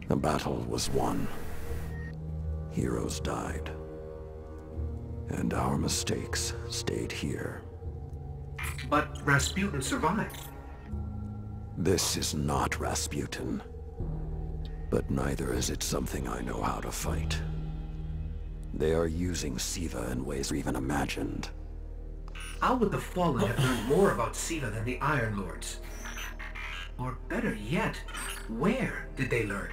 The battle was won. Heroes died. And our mistakes stayed here. But Rasputin survived. This is not Rasputin. But neither is it something I know how to fight. They are using Siva in ways we even imagined. How would the Fallen have learned more about Siva than the Iron Lords? Or better yet, where did they learn?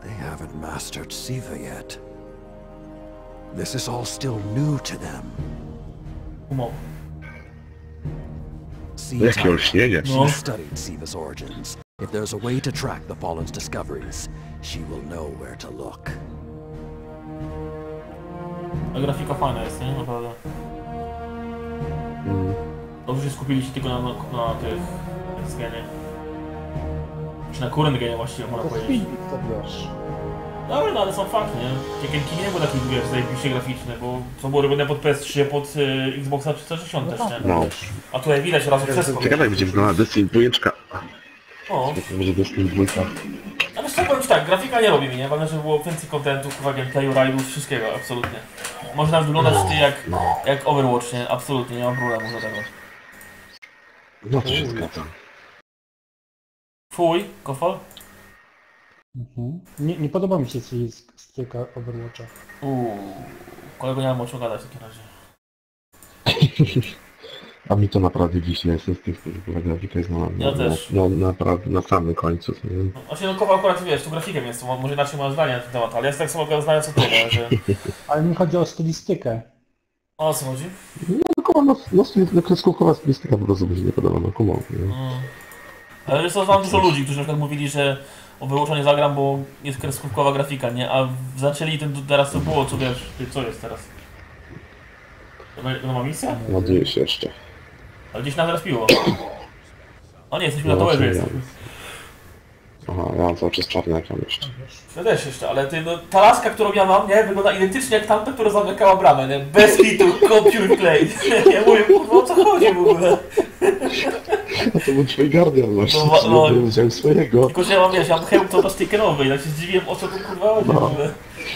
They haven't mastered Siva yet. This is all still new to them. Umowa. See, Jakie Tyler, olśnienie. No. She studied Siva's origins. If there's a way to track the Fallen's discoveries, she will know where to look. A grafika fajna jest, nie? Naprawdę. Dobrze się skupiliście tylko na, na, na tych genie. Czy na current genie właściwie można powiedzieć. To wiesz. Dobra, no ale są fakty, nie? Tekken nie był taki, wiesz, zajebiście graficzny, bo to było robione pod PS3, pod y, Xboxa 360 też, nie? No. A tutaj widać razu wszystko. Ciekawe jak będzie wyglądała Destiny 2. O, będzie Destiny 2. ale szczerze powiem tak, grafika nie robi mi, nie? Ważne, żeby było więcej kontentu, chyba gameplayu, rajdów, wszystkiego, absolutnie. Może nawet wyglądać ty jak, jak Overwatch, nie? Absolutnie, nie mam problemu do tego. No to się zgadza. Fuj, kofol? Mhm. Nie, nie podoba mi się styka Overwatcha. Uuu, kolego nie mam o czym gadać w takim razie. A mi to naprawdę wisi, ja jestem z tych, którzy która grafika jest na, na, Ja też. na, na, naprawdę na samym końcu. nie? Właśnie no kofol akurat, wiesz, tu grafikiem jest, to może inaczej mam zdanie na ten temat, ale ja jestem tak samo zdania co ty, nie? że... Ale mi chodzi o stylistykę. O co chodzi? No tylko no, no, no kreskówkowa stylistyka po prostu mi się nie podoba, no kumą. Nie? Mm. Ale jest to znam dużo ludzi, którzy na przykład mówili, że Overwatcha nie zagram, bo jest kreskówkowa grafika, nie? A zaczęli ten teraz to było, co wiesz, ty, co jest teraz? To no- nowa misja? Ładuję się jeszcze. Ale gdzieś nas piło. O nie, jesteśmy na No, towerze jest. Aha, ja mam cały czas czarny ekran jeszcze. Ja też jeszcze, ale ty, no, ta laska, którą ja mam, nie? Wygląda identycznie jak tamta, która zamykała bramę, nie? Bez kitu, computer play. Ja mówię, kurwa, o co chodzi w ogóle? A to był twój Guardian właśnie, No, no, no. no. wziąłem swojego. Tylko, że ja mam, wiesz, ja mam hełm to stickerowy i tak się zdziwiłem, o co tu kurwa chodzi w No. ogóle.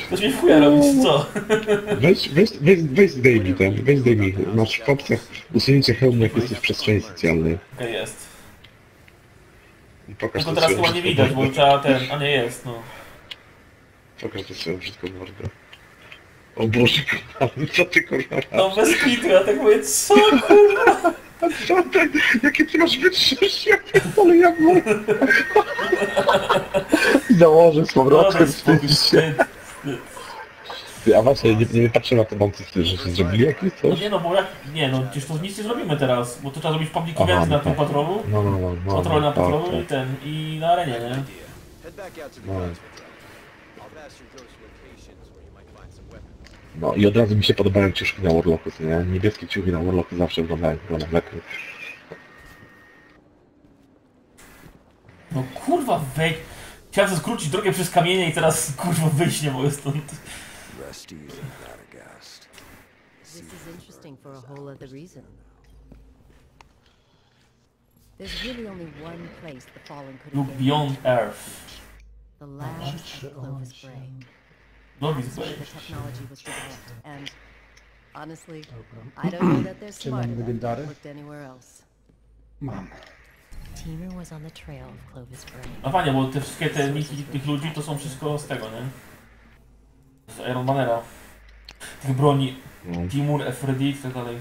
Ktoś mi w chuja robić, co? Weź, weź, weź, weź zdejmij ten, weź zdejmij. Masz w opcjach usunięcie hełmu jak jesteś w przestrzeni socjalnej. Okej, jest. I Pokaż Tylko to teraz chyba nie widać, bo trzeba ten, a nie jest, no. Pokaż to swoją brzydką mordę. O Boże, kochany, co ty kurwa No bez kitu, ja tak mówię, co kurwa? Co? Jakie ty masz wytrzymałość? Ale ja mówię. Założę z No powrotem bez Ty, A właśnie, nie, nie patrzę na te wąty, że się zrobili jakieś No coś? nie no, bo jak, nie no, przecież to nic nie zrobimy teraz, bo to trzeba zrobić public Aha, event na no tym tak. patrolu, No, no, no. no kontrolę na patrolu tak, i ten, i na arenie, nie? Head back out to the No. hospital. I'll pass your ghost locations where you might find some weapons. No i od razu mi się podobają ciuszki na Warlocku, co nie? Niebieskie ciuchy na Warlocku zawsze wyglądają, wyglądają lepiej. No kurwa, wejdź. Chciałem sobie skrócić drogę przez kamienie i teraz kurwa wyjść nie mogę stąd. Rest easy, Radagast. This is interesting for a whole other reason. There's really only one place the Fallen could have been. beyond Earth. The labs Clovis Bray. Nowice This is where the technology was developed, and Honestly. I don't know that they're smart enough to looked anywhere else. Mam. No fajnie, bo te wszystkie te niki tych ludzi to są wszystko z tego, nie? Z Iron Manera. Tych broni. No, Timur, Efredit i tak dalej.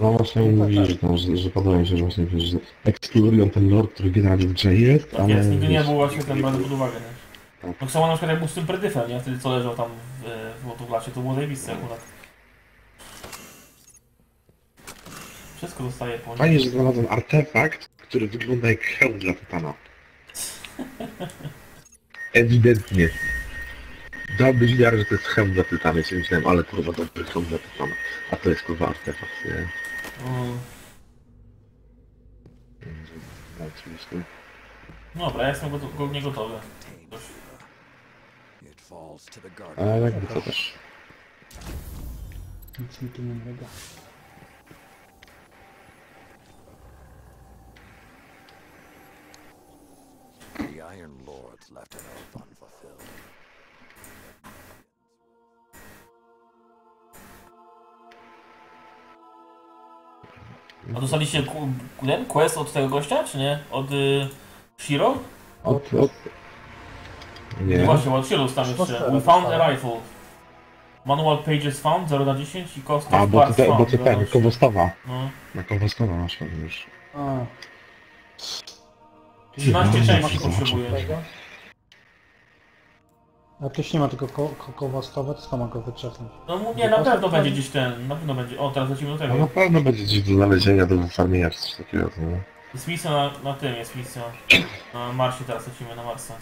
no właśnie mówi, że, tam, że, że podoba mi się, że właśnie wiesz, że eksplorują ten lore, który generalnie w jest, Tak ale... jest, nigdy nie był właśnie ten brany pod uwagę, nie? Tak. No samo na przykład jak był z tym Predyfem, nie? Wtedy co leżał tam w, w to było zajebiste akurat. Wszystko dostaje po nim. Fajnie, że znalazłem artefakt, który wygląda jak hełm dla Tytana. Ewidentnie. Dałbyś wiarę, że to jest hełm dla Tytana, sobie myślałem, ale kurwa dobry hełm dla Tytana. A to jest kurwa artefakt, nie? Mm. No, oczywiście. Dobra, ja jestem goto go, nie gotowy. Falls to też. Nic mi tu nie mlega. Iron Lords left an oath unfulfilled. A dostaliście ku- ten quest od tego gościa, czy nie? Od y, Shiro? Od, od... Nie. Nie. Właśnie, od Shiro tam jeszcze. We found szkoda. a rifle. Manual pages found 0 na 10 i cost A, of bo to, parts te, bo found to 0 na ten, 8. Kowostowa. No. Na Kowostowa masz już. A, 13 No, części tego. A ktoś nie ma tylko ko ko kowostowe, to skąd ma go wyczesnąć? No nie, na pewno będzie gdzieś ten, na pewno będzie. O, teraz lecimy do No na tego. pewno będzie gdzieś do znalezienia, do farmienia czy coś takiego, nie? Jest misja na, na tym, jest misja. Na Marsie teraz lecimy, na Marsa.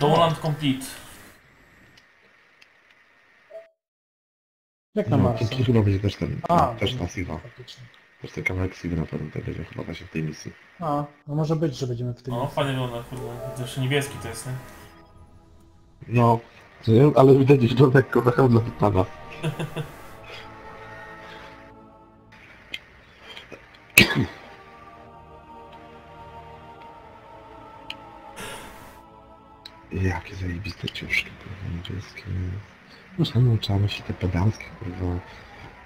Doland Complete. Jak na No, to chyba będzie też ten, A, też ta Siwa. Faktycznie. Też ten kawałek na pewno to będzie chyba właśnie w tej misji. A, no może być, że będziemy w tym. No, fajnie wygląda, kurde. To jeszcze niebieski to jest, nie? No, nie? ale widać, że to lekko trochę dla Tytana. Jakie zajebiste ciuszki, kurwa, niebieskie. Czemu trzeba nosić te pedalskie, kurwa?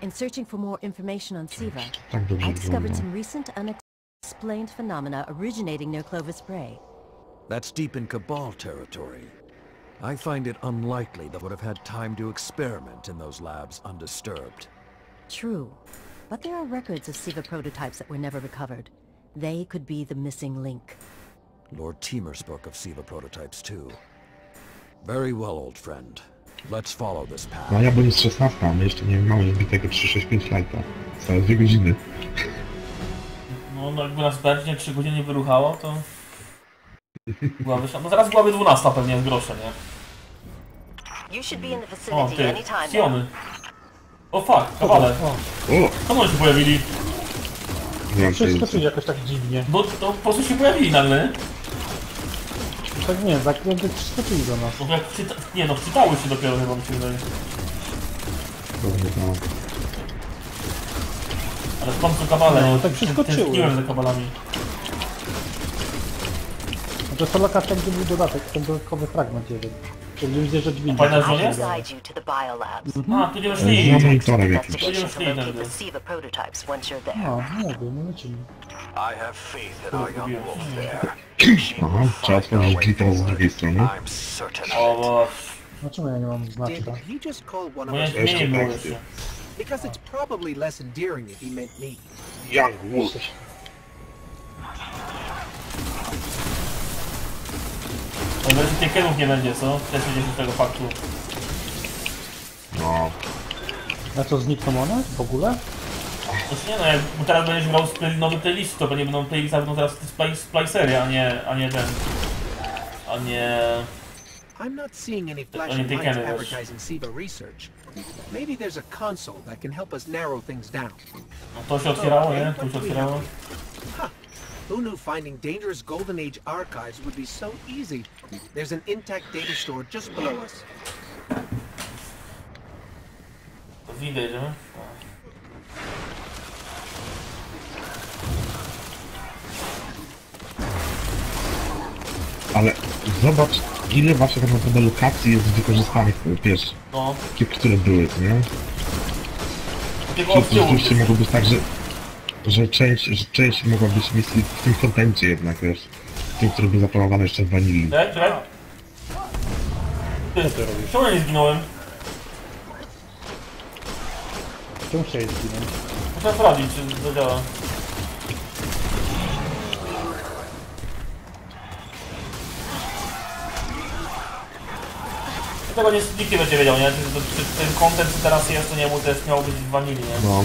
In searching for more information on Siva, I discovered some recent unexplained phenomena originating near Clovis Bray. That's deep in Cabal territory. I find it unlikely that would have had time to experiment in those labs undisturbed. True, but there are records of Siva prototypes that were never recovered. They could be the missing link. Lord Teemer spoke of Siva prototypes too. Very well, old friend. Let's follow this path. No ja bym z 16, a my jeszcze nie mamy zbitego 365 lajta. Całe dwie godziny. No, no jakby nas pewnie 3 godziny wyruchało, to... Byłaby, no zaraz byłaby 12 pewnie z grosze, nie? You should be in the O, ty. Siony. O fuck, kawale. Skąd oni się pojawili? Nie pojęcia. czuje jakoś tak dziwnie. Bo to po prostu się pojawili nagle. Tak nie, jakby przyskoczyli do nas. Bo jak wczyta... Nie no, wczytały się dopiero chyba mi się wydaje. Dobrze, no. Ale w końcu kabale. No, tak przeskoczyły. Tęskniłem za kabalami. No to jest to lokacja, gdzie był dodatek, ten dodatkowy fragment jeden. Czyli widzę, że drzwi. Pamiętasz, I że can nie? guide you to the biolabs. A, tu będziemy Z szli. monitorem jakimś. Investigation to Będziemy szli locate the SIVA prototypes once you're there. No, nie wiem, no lecimy. I have faith in our young Kupiłem. wolf there. Aha, trzeba sprawdzić glitera z drugiej strony. I'm certain O, of it. bo... No ja nie mam Did znaczka? he just call one Bo of ja us? nie było tak. Because it's probably less endearing if he meant me. Young Wolf. No wersji Tekkenów nie będzie, co? Też będzie z tego faktu. No, A co, znikną one w ogóle? Znaczy nie no, jak bo teraz będziesz grał play, nowy playlist, to będzie będą playlisty, będą teraz splay- splicery, a nie, a nie ten. A nie... I'm not seeing any flashing lights advertising SIVA research. Maybe there's a console that can help us narrow things down. No to się otwierało, nie? Tu się otwierało. Who knew finding dangerous Golden Age archives would be so easy? There's an intact data store just below us. To widać, że? ale zobacz, ile właśnie tak naprawdę lokacji jest wykorzystanych, wiesz, No, tych, które były, nie? Tylko od Czy tyłu. rzeczywiście mogło być tak, że, że część, że część mogła być misji w tym kontencie jednak, wiesz, w tym, który był zaplanowany jeszcze w wanilii. Czekaj, czekaj. Ty, czemu ja nie zginąłem? Czemu chciałeś zginąć? Muszę sprawdzić, czy to działa. Tego nie, nikt nie będzie wiedział, nie? Czy, czy, czy ten content, co teraz jest, to nie był też miał być w wanili, nie? No,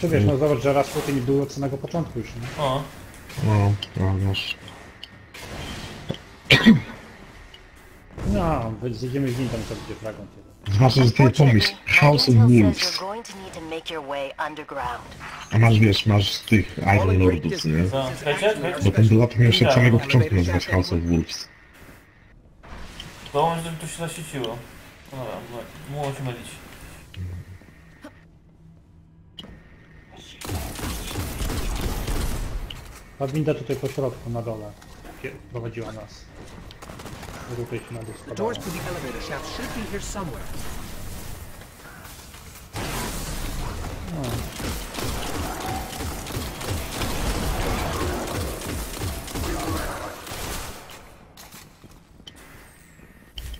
czy wiesz, no zobacz, że Rasputin nie był od samego początku już, nie? O, no, no, wiesz. No, zjedziemy z nim tam, co będzie fragment. Zwłaszcza, że ten pomysł, House of Wolves, to to a masz, wiesz, masz tych Iron Lordów, nie? co? Bo ten dodatek miał się od samego początku nazywać House of Wolves. To może tu się zaświeciło. No dobra, no, mogło się mylić. Ta winda tutaj po środku, na dole, prowadziła nas. Tutaj się na dół The doors to the elevator shaft should be here somewhere.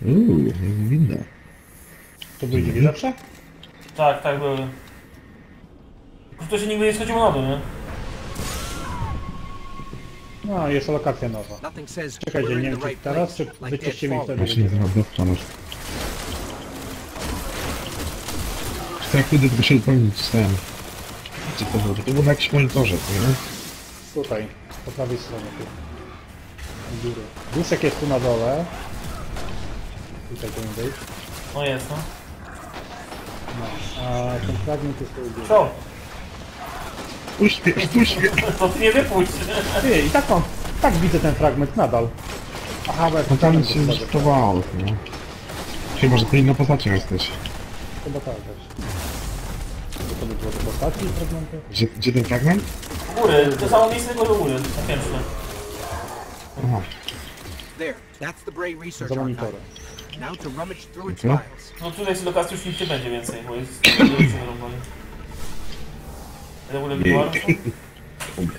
Uuu, winda. To były drzwi zawsze? Tak, tak były. To się nigdy nie schodziło na dół, nie? No, jest lokacja nowa. Czekajcie, nie wiem czy teraz, czy wyczyście mi wtedy. Właśnie zaraz dowczalasz. Czy to jak pójdę, tylko się upewnić z tym. Co to było? To było na jakimś monitorze, nie? Tutaj, po prawej stronie. Tu. Góry. Duszek jest tu na dole. Tutaj powinien być. No jest, no. No. A ten fragment jest tu u góry. Co? Puść mnie, puść mnie! To ty nie wypuść. Ty, i tak mam, tak widzę ten fragment nadal. Aha, bo jak No tam się zresztowało, nie? Chyba, że ty inną postacią jesteś. Chyba tak też. Co to by było do postaci fragmenty? Gdzie, gdzie ten fragment? U góry, to samo miejsce tylko do góry, na pierwsze. Aha, There, that's the Bray Research Za Archive. monitorem. Now to rummage through its files. No tutaj z lokacji już nikt nie będzie więcej, bo jest... się wyrąbali. Ja w ogóle?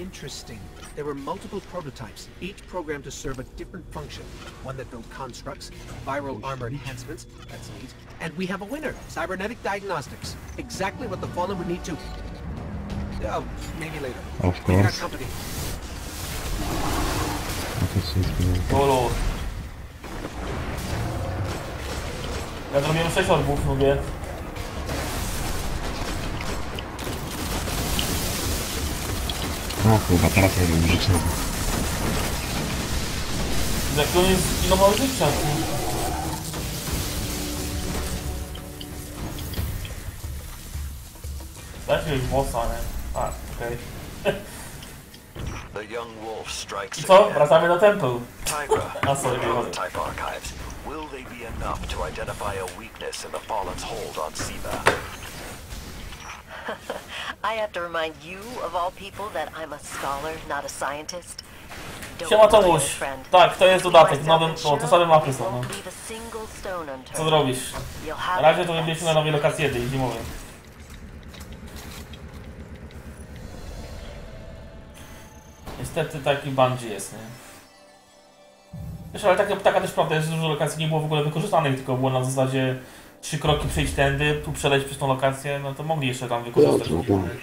Interesting. There were multiple prototypes, each programmed to serve a different function. One that built constructs, viral armor enhancements, that's neat. And we have a winner, cybernetic diagnostics. Exactly what the Fallen would need to... Oh, maybe later. of We got course. company. A to się zmieniło. Olo. Ja zrobiłem 6 orbów, mówię. No chyba teraz nie wiem, żyć nowy. Jak to jest ile ma życia? Dajcie już bossa, nie? A, okej. The young wolf strikes I co? again. Wracamy do temple. Tigra, A, sorry, the wychodzę. archives. Will they be enough to identify a weakness in the Fallen's hold on Siva? I have to remind you, of all people, that I'm a scholar, not a scientist. Siema Tomuś. Tak, to jest dodatek, Rise nowy, up and no, te same mapy są, no. Co zrobisz? Na razie to byliśmy na nowej lokacji jednej, zimowej. Niestety taki Bungie jest, nie? Wiesz, ale taka, taka też prawda jest, że dużo lokacji nie było w ogóle wykorzystanych, tylko było na zasadzie trzy kroki przejść tędy, tu przeleć przez tą lokację, no to mogli jeszcze tam wykorzystać. Dobrze, tak.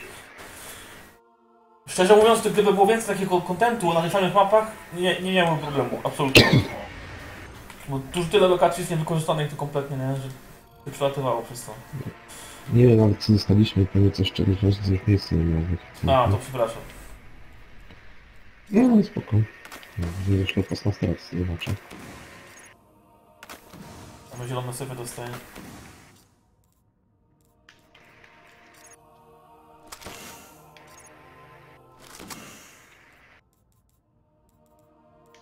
Szczerze mówiąc, to gdyby było więcej takiego kontentu na tych mapach, nie, nie miałbym problemu, absolutnie. Bo tu już tyle lokacji jest niewykorzystanych to kompletnie, nie? Że się przelatywało przez to. Nie wiem nawet co dostaliśmy, pewnie coś czegoś ważnego już miejsce nie miało. A, to przepraszam. No ale spoko. No, Nie zresztą pas na start, zobaczę. Mamy zielone sypy dostaję.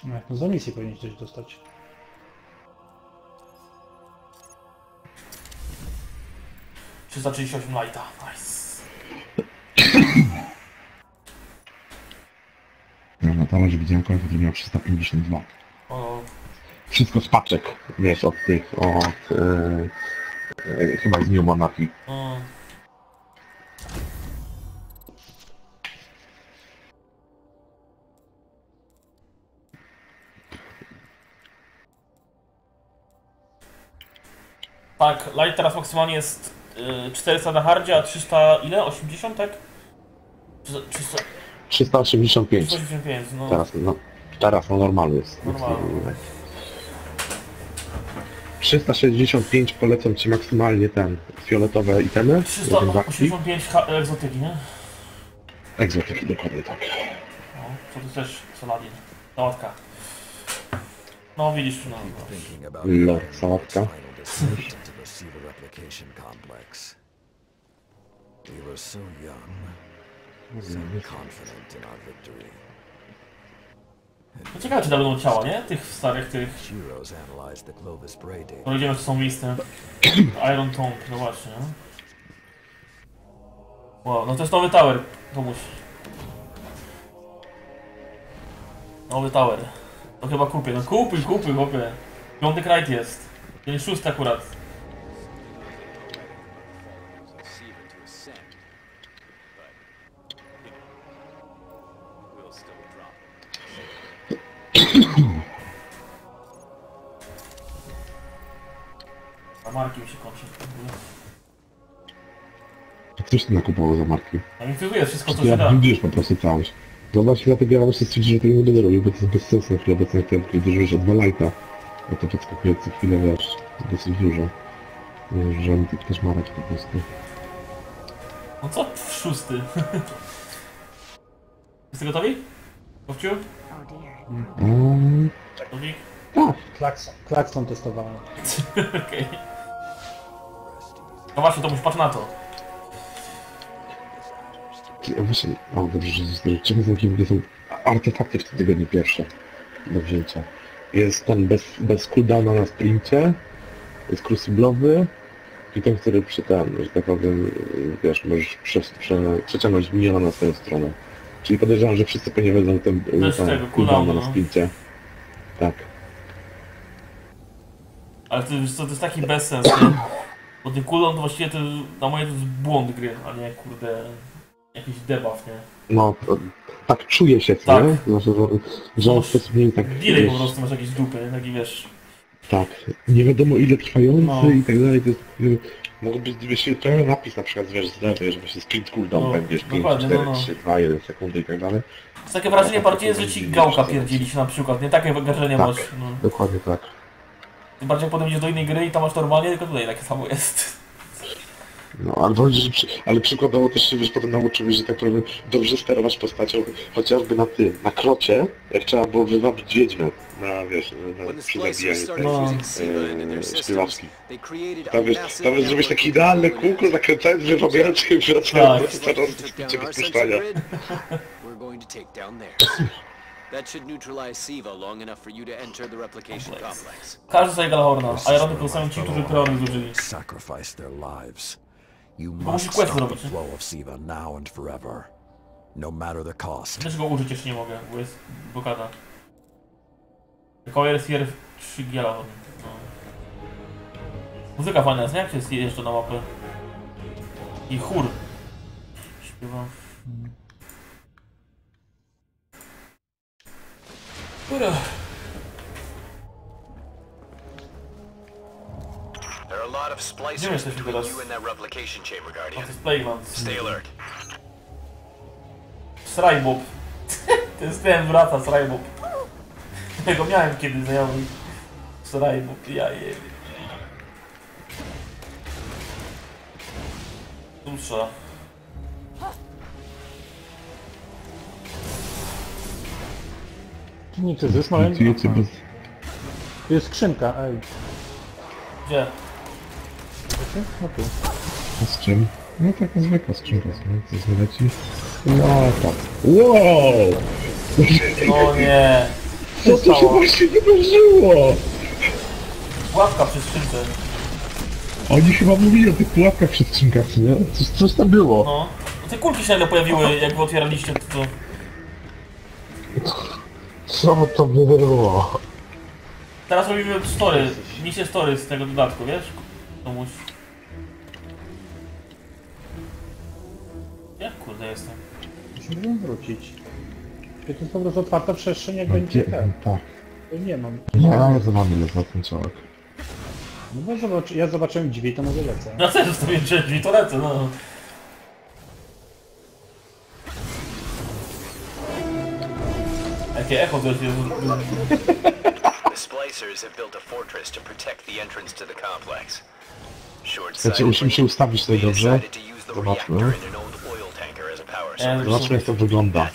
No, jak to za misję powinien coś dostać. Czy za 38 lighta. Nice. Ja na talerze widziałem końcu, który miał 352. O, Wszystko z paczek, wiesz, od tych, od... Yy, E, chyba z New Monarchy. O. Tak, light teraz maksymalnie jest y, 400 na hardzie, a 300 ile? 80, tak? 300 300 385. 385, no. Teraz, no, teraz no normalny jest. Normalny. 365 polecam ci maksymalnie ten fioletowe itemy. jeden w akcji. 385 ha- egzotyki, nie? Egzotyki, dokładnie tak. No, co tu też Saladin. Sałatka. No widzisz, no. no. Lord Sałatka. replication complex. We were so young, so confident in our victory. No ciekawe czy tam będą ciała, nie? Tych starych, tych... Data. Powiedziemy, co są listy. Iron Tongue, no właśnie, no. Wow, no to jest nowy tower, komuś. Nowy tower. To chyba kupię, no kupuj, kupuj, chłopie. Piąty krajt jest. Dzień szósty akurat. A marki mi się kończy. Coś ty nakupował za marki? A mi tu jest wszystko, co się Ja da. widzisz po prostu całość. Zobacz, dlatego ja właśnie stwierdziłem, że tego nie będę robił, bo to jest bez sensu na chwilę obecną, jak ten dużo, że dwa lajta. Bo to podskakuje co chwilę, wiesz, dosyć dużo. Nie, Że on też marek po prostu. No co w szósty? Jesteście gotowi? Kowciu? Um, Gotowi? Klakson, klakson testowałem. Okej. No właśnie, to musisz patrz na to. ja właśnie, o dobrze, że zwróciłem zamki, gdzie są artefakty w tym tygodniu pierwsze do wzięcia. Jest ten bez, bez cooldowna na sprincie, jest cruciblowy i ten, który przy ten, że tak powiem, wiesz, możesz prze, prze, przeciągnąć miniona na swoją stronę. Czyli podejrzewam, że wszyscy pewnie wezmą ten, Bez ten tego, cooldowna cooldowna, na no. sprincie. Tak. Ale to, wiesz co, to jest taki bezsens, nie? Bo ten cooldown to właściwie to na moje to jest błąd gry, a nie kurde jakiś debuff, nie? No, to, tak czuje się, co Tak. nie? Znaczy, że, on w sposób nie tak... Delay po prostu masz jakieś dupy, nie? taki wiesz. Tak, nie wiadomo ile trwający No. i tak dalej, to jest... Mógłby być się pełen napis na przykład, wiesz, z lewej, że właśnie sprint cooldown No, będziesz 5, dokładnie, 4, no, no. 3, 2, 1 sekundy i tak dalej. To takie wrażenie bardziej jest, że ci gałka pierdzieli się na przykład, nie? Takie wrażenie Tak. masz. No. Dokładnie tak. Tym bardziej potem idziesz do innej gry i tam masz normalnie, tylko tutaj takie samo jest. No, przy, ale przykładowo też się wiesz, potem nauczyłeś, że tak powiem, dobrze sterować postacią, chociażby na tym, na krocie, jak trzeba było wywabić wiedźmę na, wiesz, na, przy zabijaniu No. e, a Tam wiesz, tam wiesz, zrobić takie idealne kółko, zakręcając, wywabiając i wracając do down theirs. That should neutralize Siva long enough for you to enter the replication complex. Każdy Galahorna, This a ja robię to ci, którzy sacrificed their lives. You must stop the flow of Siva now and forever. No matter the cost. Też go użyć jeszcze nie mogę, bo jest blokada. Kojer Sierf 3 Galahorn. No. Muzyka fajna jest, nie? Jak się jeżdżę na mapę? I chór. Śpiewa. Dobra. There are a lot of splicers between you and that replication chamber, Guardian. to jest Playland. Stay alert. Srajbob. Ten ten wraca, Srajbob. Ja go miałem kiedyś znajomy. Srajbob, ja jebie. Dusza. Nic. Intuicja bez... Tu jest skrzynka, ej. Gdzie? Wiecie? No tu. A z czym? No taka zwykła skrzynka, co zleci. No tak. Wow! O nie. Co to się właśnie wydarzyło? Łapka przy skrzynce. Oni chyba mówili o tych pułapkach przy skrzynkach, nie? Coś, coś tam było. No. No te kulki się nagle pojawiły, jak wy otwieraliście to. to... Co to było? Teraz robimy story, misję story z tego dodatku, wiesz? Komuś. Kurde jestem? Musimy wrócić. To jest po prostu otwarta przestrzeń, jak No, będzie ten. Tak. To nie mam. Ja za nami lecę ten czołek. No bo zobacz, ja zobaczyłem drzwi, to może lecę. Ja też zostawiłem drzwi, to lecę, no. Jakie echo to jest. The splicers have built a fortress to protect the entrance to the complex. Znaczy, musimy się ustawić tutaj dobrze. Zobaczmy. Zobaczmy jak to wygląda.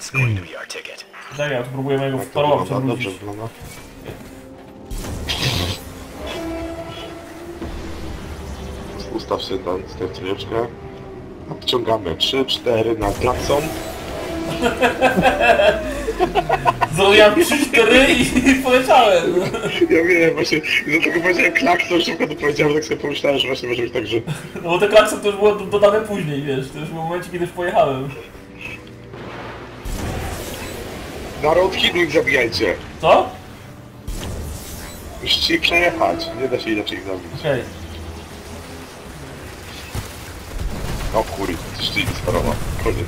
Czekaj, ja mojego Jak to wparować wygląda? Dobrze wygląda. Ustaw się tam trójeczkę. Odciągamy 3, 4 na klakson. Zrobiłem 3-4 i poleciałem. Ja wiem, właśnie, dlatego powiedziałem klakson, szybko to powiedziałem, tak sobie pomyślałem, że właśnie może być tak, że... No bo te klaksy to już było dodane później, wiesz, to już był momencie, kiedy już pojechałem. Na road ich zabijajcie. Co? Musicie ich przejechać, nie da się inaczej ich zabić. Okej. O kurde, coś tu idzie sparowa. Koniec.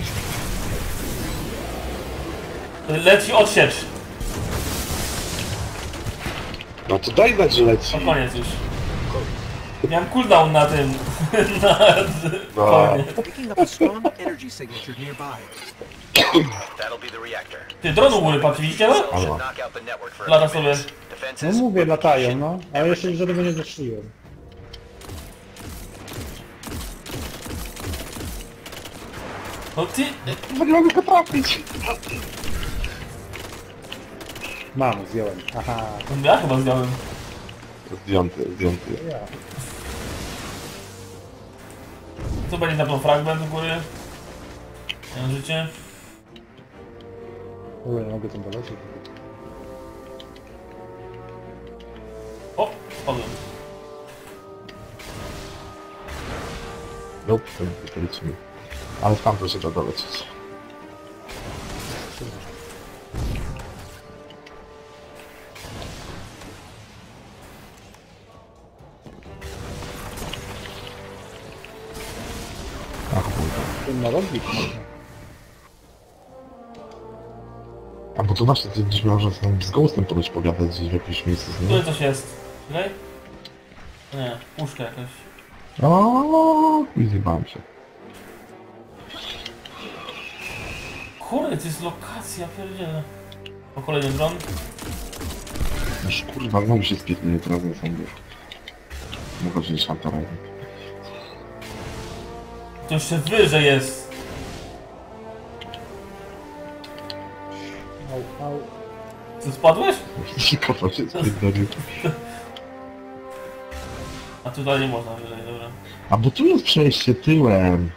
Leci odsiecz. No to daj znać, że leci. No koniec już. Miałem cooldown na tym. na... No. Ty, dron u góry, patrz, widzicie to? A Lata sobie. No mówię, latają, no. Ale jeszcze tego nie doszliłem. No ty... No nie mogę go trafić. Mam, zdjąłem. Aha, Ja chyba zdjąłem. Zdjęty, zdjęty. to ja. Co będzie na ten fragment u góry? Mam życie. Ule, nie mogę tam dolecieć. O, spadłem. Nope, to nie polecimy. Ale tam to się da dolecieć. Tym na robić można. A bo to właśnie ty gdzieś miał, że z Ghostem ponoć pogadać gdzieś w jakimś miejscu, Tu nie? coś jest. Czekaj. Nie, puszka jakaś. O, i zjebałem się. Kurde, to jest lokacja, pierdziele. O, kolejny dron. Aż kurwa, znowu się spietnie teraz na sądzie. Mogę wziąć szantara. To jeszcze wyżej jest. Au, au. Co, spadłeś? Kofal się spierdolił. A tutaj nie można wyżej, dobra. A bo tu jest przejście tyłem.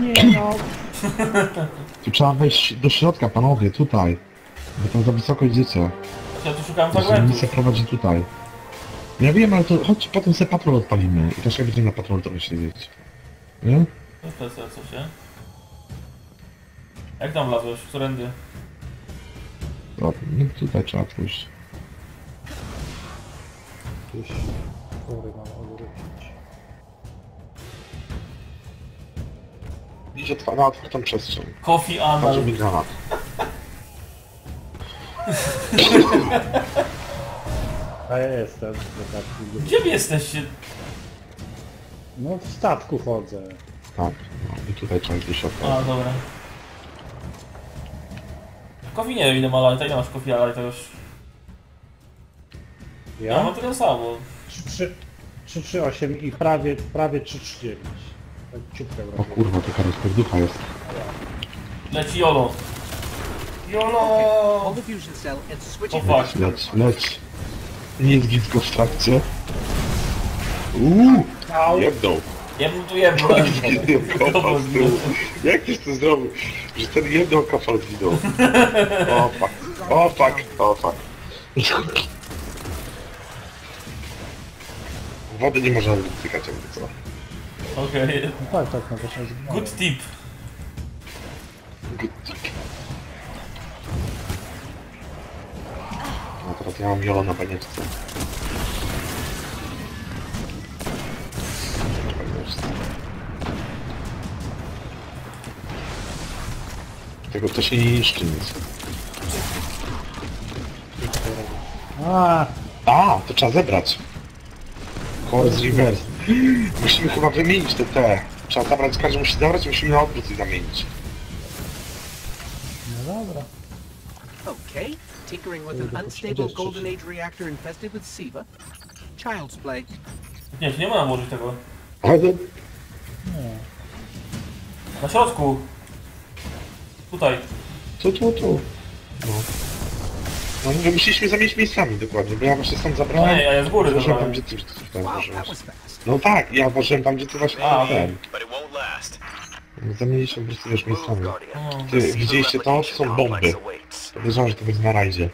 Nie no. Tu trzeba wejść do środka, panowie, tutaj. Bo tam za wysoko idziecie. Ja tu szukałem To fragmentu. misja prowadzi tutaj. Ja wiem, ale to chodź, potem sobie patrol odpalimy. I też jak będziemy na patrol trochę siedzieć. Nie? To jest coś, nie? Jak tam wlazłeś? Którędy? Dobra, no tutaj trzeba pójść. Gdzieś chory mam Idzie otwa- na otwartą przestrzeń. Coffee Anal. Może mi granat. A ja jestem. Gdzie wy jesteście? No w statku chodzę. Tak, no i tutaj środka. A, dobra. Coffee nie wiem ile ma lajta, ile masz coffee lajta już? Ja Ja? mam tyle samo. 338 i prawie, prawie 339. Tak ciupkę O kurwa, taka rozpierducha jest. Leci Jolo. Jolo! Hold the fusion cell and switch O it. fuck. Leć, leć. Nie jest git go w trakcie. Uuu, jedną. Jedno tu jedno. Jedną kopał z tyłu. Jak tyś to zrobił? Że ten jedną kopał zginął. O fuck, o fuck, o fuck. Wody nie można dotykać jakby co. Okej. Tak, tak, no właśnie. Good tip. Gutik. No teraz ja mam Jolo na banieczce. Tego to się nie niszczy nic. A, A, to trzeba zebrać. Horse reverse. Musimy chyba wymienić te te. Trzeba zabrać, każdy musi zabrać i musimy na odwrót ich zamienić. no dobra. Okay, tinkering with an unstable Golden Age reactor infested with SIVA. Child's play. Nie, nie można włożyć tego. Ale to... Na środku. Tutaj. Tu, tu, tu. No. No mówię, musieliśmy zamienić miejscami dokładnie, bo ja właśnie sam zabrałem. Ej, a ja z góry zabrałem. tam, gdzie ty tam Wow, włożyłeś. that was fast. No tak, ja włożyłem tam, gdzie ty właśnie A, last. Zamieniliśmy po prostu wiesz miejscami. Ty, widzieliście to? To są bomby. Podejrzewam, że to będzie na rajdzie.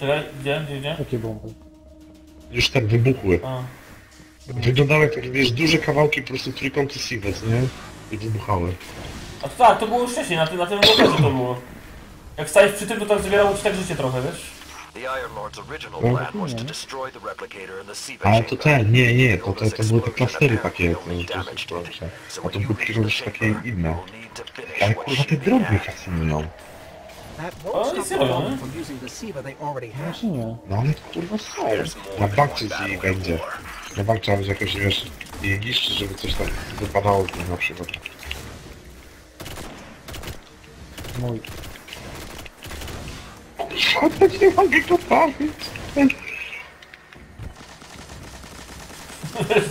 Czekaj, gdzie, gdzie, gdzie? Jakie bomby? Już tak wybuchły. A. Wyglądały jak takie, wiesz, duże kawałki po prostu trójkąty Siwec, nie? I wybuchały. A to tak, to było już wcześniej, na tym, na tym to było. Jak stałeś przy tym, to tak zabierało ci tak życie trochę, wiesz? The Iron Lord's original No, plan was to nie. destroy the replicator in the SIVA Ale to chamber. te, nie, nie, to, to, to były it. to, So a to były the takie inne. Ale what kurwa, te began. fascynują. Already have. Właśnie nie. No ale kurwa są. Na bank z niej będzie. Na bank trzeba być jakoś, wiesz, je niszczy, żeby coś tam wypadało z nim na przykład. Mój. Szkoda, nie mogę go bawić.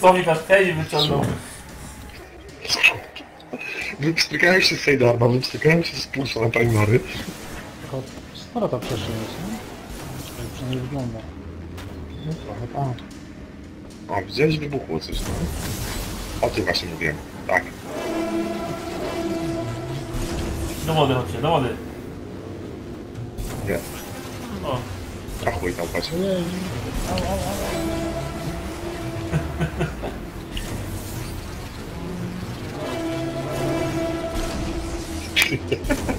Co mi kaszkej wyciągnął. Wypstrykałem się z Sejdarma, wypstrykałem się z pulsa na primary. Tylko sporo to przeszło jest, nie? Tak przynajmniej wygląda. No trochę tak. O, widziałeś, wybuchło coś, no. O tym właśnie mówiłem. Tak. Do wody chodźcie, do wody. 嘅。哦，回头拍摄。Yeah.